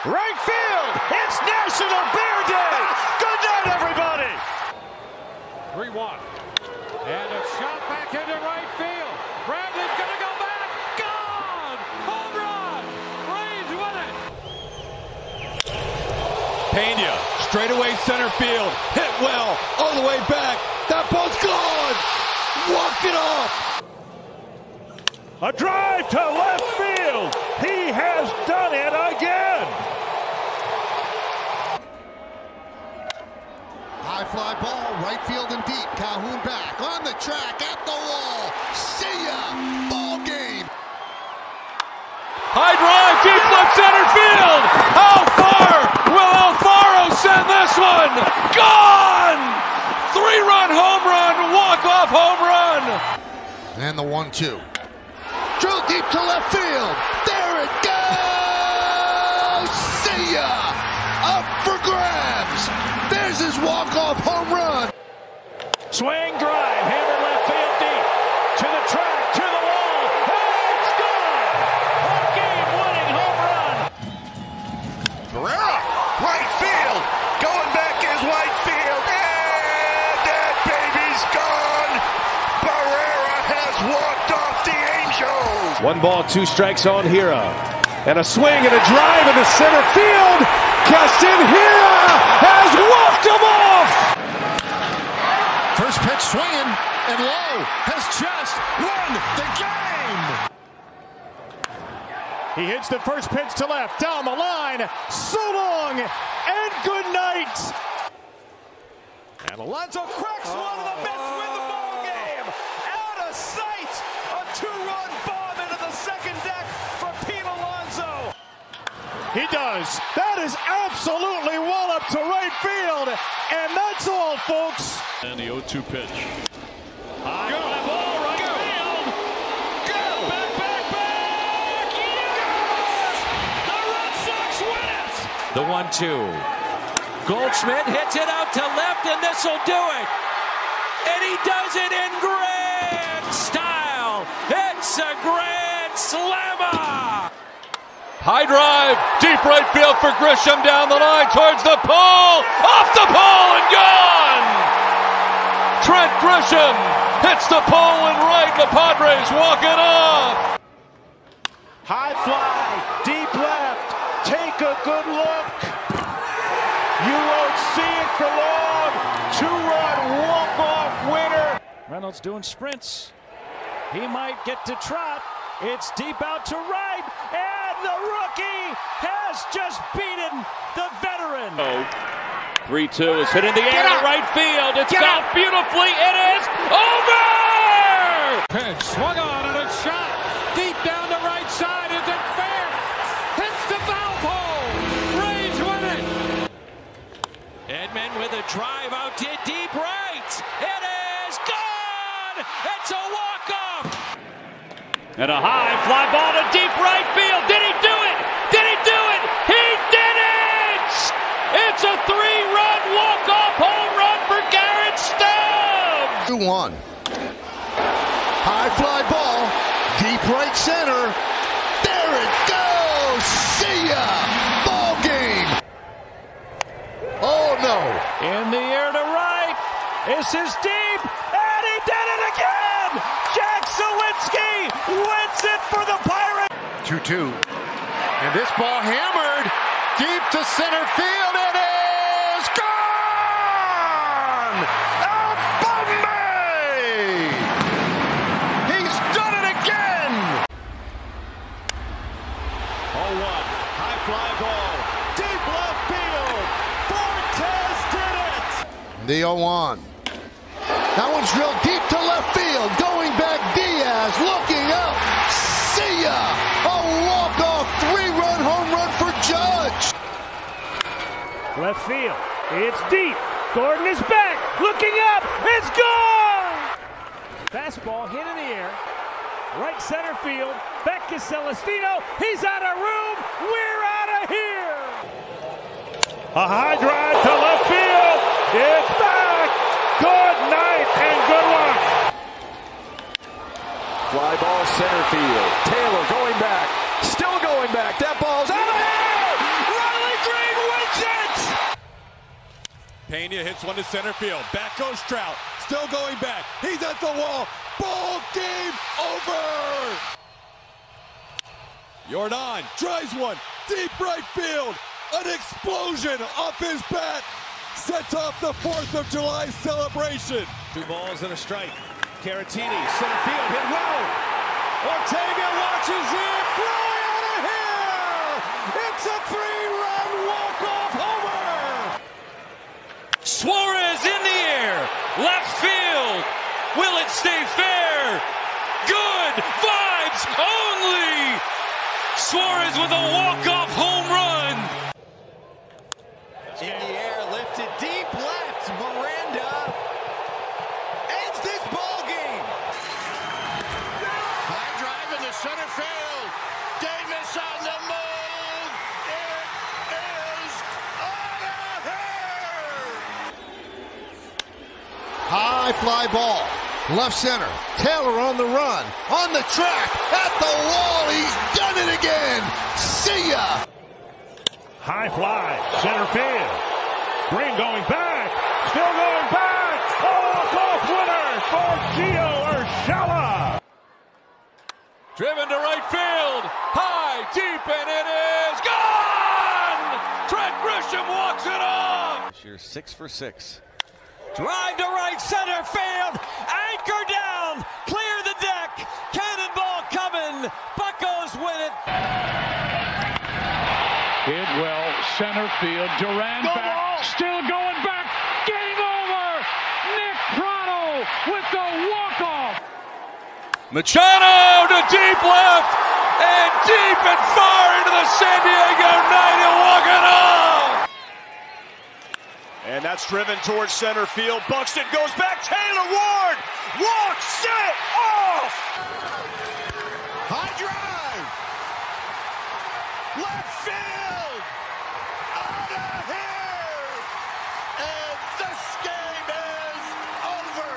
Right field. It's National Beer Day. Good night, everybody. 3 1. And a shot back into right field. Brandon's going to go back. Gone! Home run! Rays win it! Pena, straightaway center field. Hit well, all the way back. That ball's gone. Walk it off. A drive to left field. He has done it again. High fly ball, right field and deep. Calhoun back on the track at the wall. See ya! Ball game. High drive, deep left center field. How far will Alfaro send this one? Gone! Three run home run, walk off home run. And the one two. Drill deep to left field. There it goes! See ya! Up for grabs. There's his walk-off home run. Swing drive, One ball, two strikes on Hiura. And a swing and a drive into center field. Keston Hiura has walked him off. First pitch swinging, and Lowe has just won the game. He hits the first pitch to left, down the line. So long and good night. And Alonso cracks one of the Mets win the ball game. Out of sight, a two-run bomb into the second deck for Pete Alonso. He does. That is absolutely well up to right field. And that's all, folks. And the 0-2 pitch. High fly ball, right field. Go! Back, back, back! Yes! The Red Sox win it! The one-two. Goldschmidt hits it out to left, and this will do it. And he does it in grand style. It's a grand slammer. High drive, deep right field for Grisham down the line towards the pole, off the pole and gone. Trent Grisham hits the pole and right. The Padres walk it off. High fly, deep left. Take a good look. You won't see it for long. Two-run walk-off winner. Reynolds doing sprints. He might get to trot. It's deep out to right, and the rookie has just beaten the veteran. Oh. 3-2 is hit in the air to right field. It's golf beautifully. It is over! Pitch swung on and a shot deep down the right side. Is it fair? Hits the foul pole. Rays win it. Edman with a drive out to deep right. It is gone. It's a walk-off. And a high fly ball to deep right field. Did he do it? Did he do it? He did it! It's a three-run walk-off home run for Garrett Stubbs. 2 1. High fly ball, deep right center. There it goes. See ya. Ball game. Oh no. In the air to right. This is deep, and he did it again. Jack Suwinski wins it for the Pirates. 2 2. And this ball hammered deep to center field. It is gone! Abombe! He's done it again! 0-1. High fly ball. Deep left field. Fortes did it. The 0 1. That one's drilled deep to left field. Going back, Diaz looking up. See ya! A walk-off three-run home run for Judge. Left field. It's deep. Gordon is back. Looking up. It's gone. Fastball hit in the air. Right center field. Back is Celestino. He's out of room. We're out of here. A high drive to left field. It's. Good night and good luck. Fly ball center field. Taylor going back. Still going back. That ball's out of here. Riley Greene wins it. Pena hits one to center field. Back goes Trout. Still going back. He's at the wall. Ball game over. Jordan drives one. Deep right field. An explosion off his bat sets off the 4th of July celebration. Two balls and a strike. Caratini, center field, hit well. Ortega watches it fly out of here. It's a three-run walk-off homer. Suarez in the air, left field. Will it stay fair? Good vibes only. Suarez with a walk-off home run. In the air, lifted deep left. Miranda ends this ball game. High drive into center field. Davis on the move. It is out of here. High fly ball. Left center. Taylor on the run. On the track. At the wall. He's done it again. See ya. High fly, center field. Green going back, still going back. A walk-off winner for Gio Urshela. Driven to right field. High, deep, and it is gone! Trent Grisham walks it off! This year, six for six. Drive to right center field. Anchor down. Clear the deck. Cannonball coming. Buckos win it. Hit well, center field. Duran Go back, ball. still going back. Game over. Nick Pratto with the walk-off. Machado to deep left and deep and far into the San Diego night and walk it off! And that's driven towards center field. Buxton goes back. Taylor Ward walks it off. High drive. Left field. Out of here. And this game is over.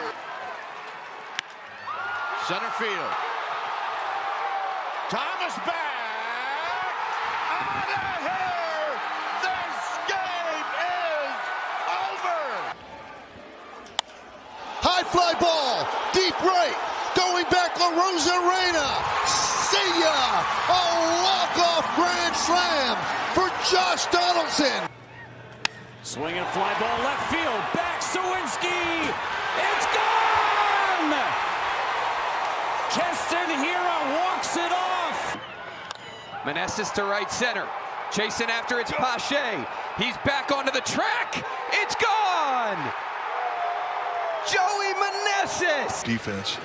Center field. Thomas back. Out of here. This game is over. High fly ball. Deep right. Going back Arozarena. See ya. A walk-off grand slam for Josh Donaldson. Swinging fly ball left field. Back Suwinski. It's gone! Keston Hiura walks it off. Meneses to right center. Chasing after it's Pache. He's back onto the track. It's gone! Joey Meneses! Defense.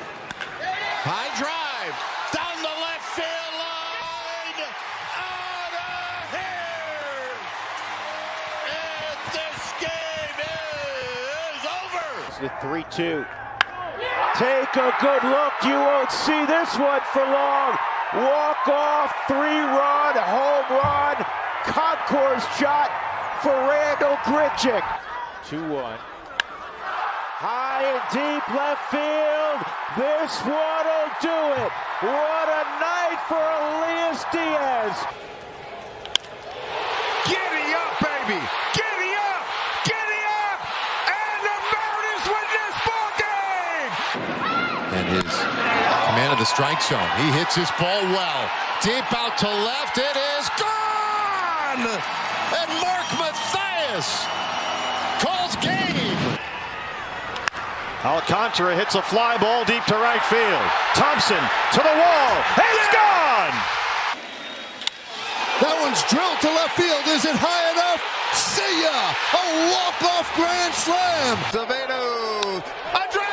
High drive. Down the left field line. Out of here. And this game is over. It's the 3 2. Take a good look. You won't see this one for long. Walk off, three run, home run, concourse shot for Randal Grichuk. 2 1. High and deep left field. This one'll do it. What a night for Elias Diaz. Giddy up, baby. Giddy up. Giddy up. And the Mariners win this ball game. And his of the strike zone. He hits his ball well. Deep out to left. It is gone. And Mark Mathias calls game. Alcantara hits a fly ball deep to right field. Thompson to the wall. It's gone. That one's drilled to left field. Is it high enough? See ya! A walk-off grand slam. Zaveno. A drive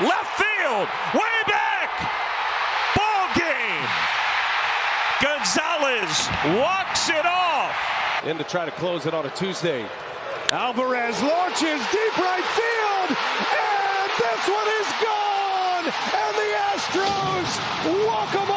Left field, way back. Ball game. Gonzalez walks it off. In to try to close it on a Tuesday. Alvarez launches deep right field, and this one is gone, and the Astros walk them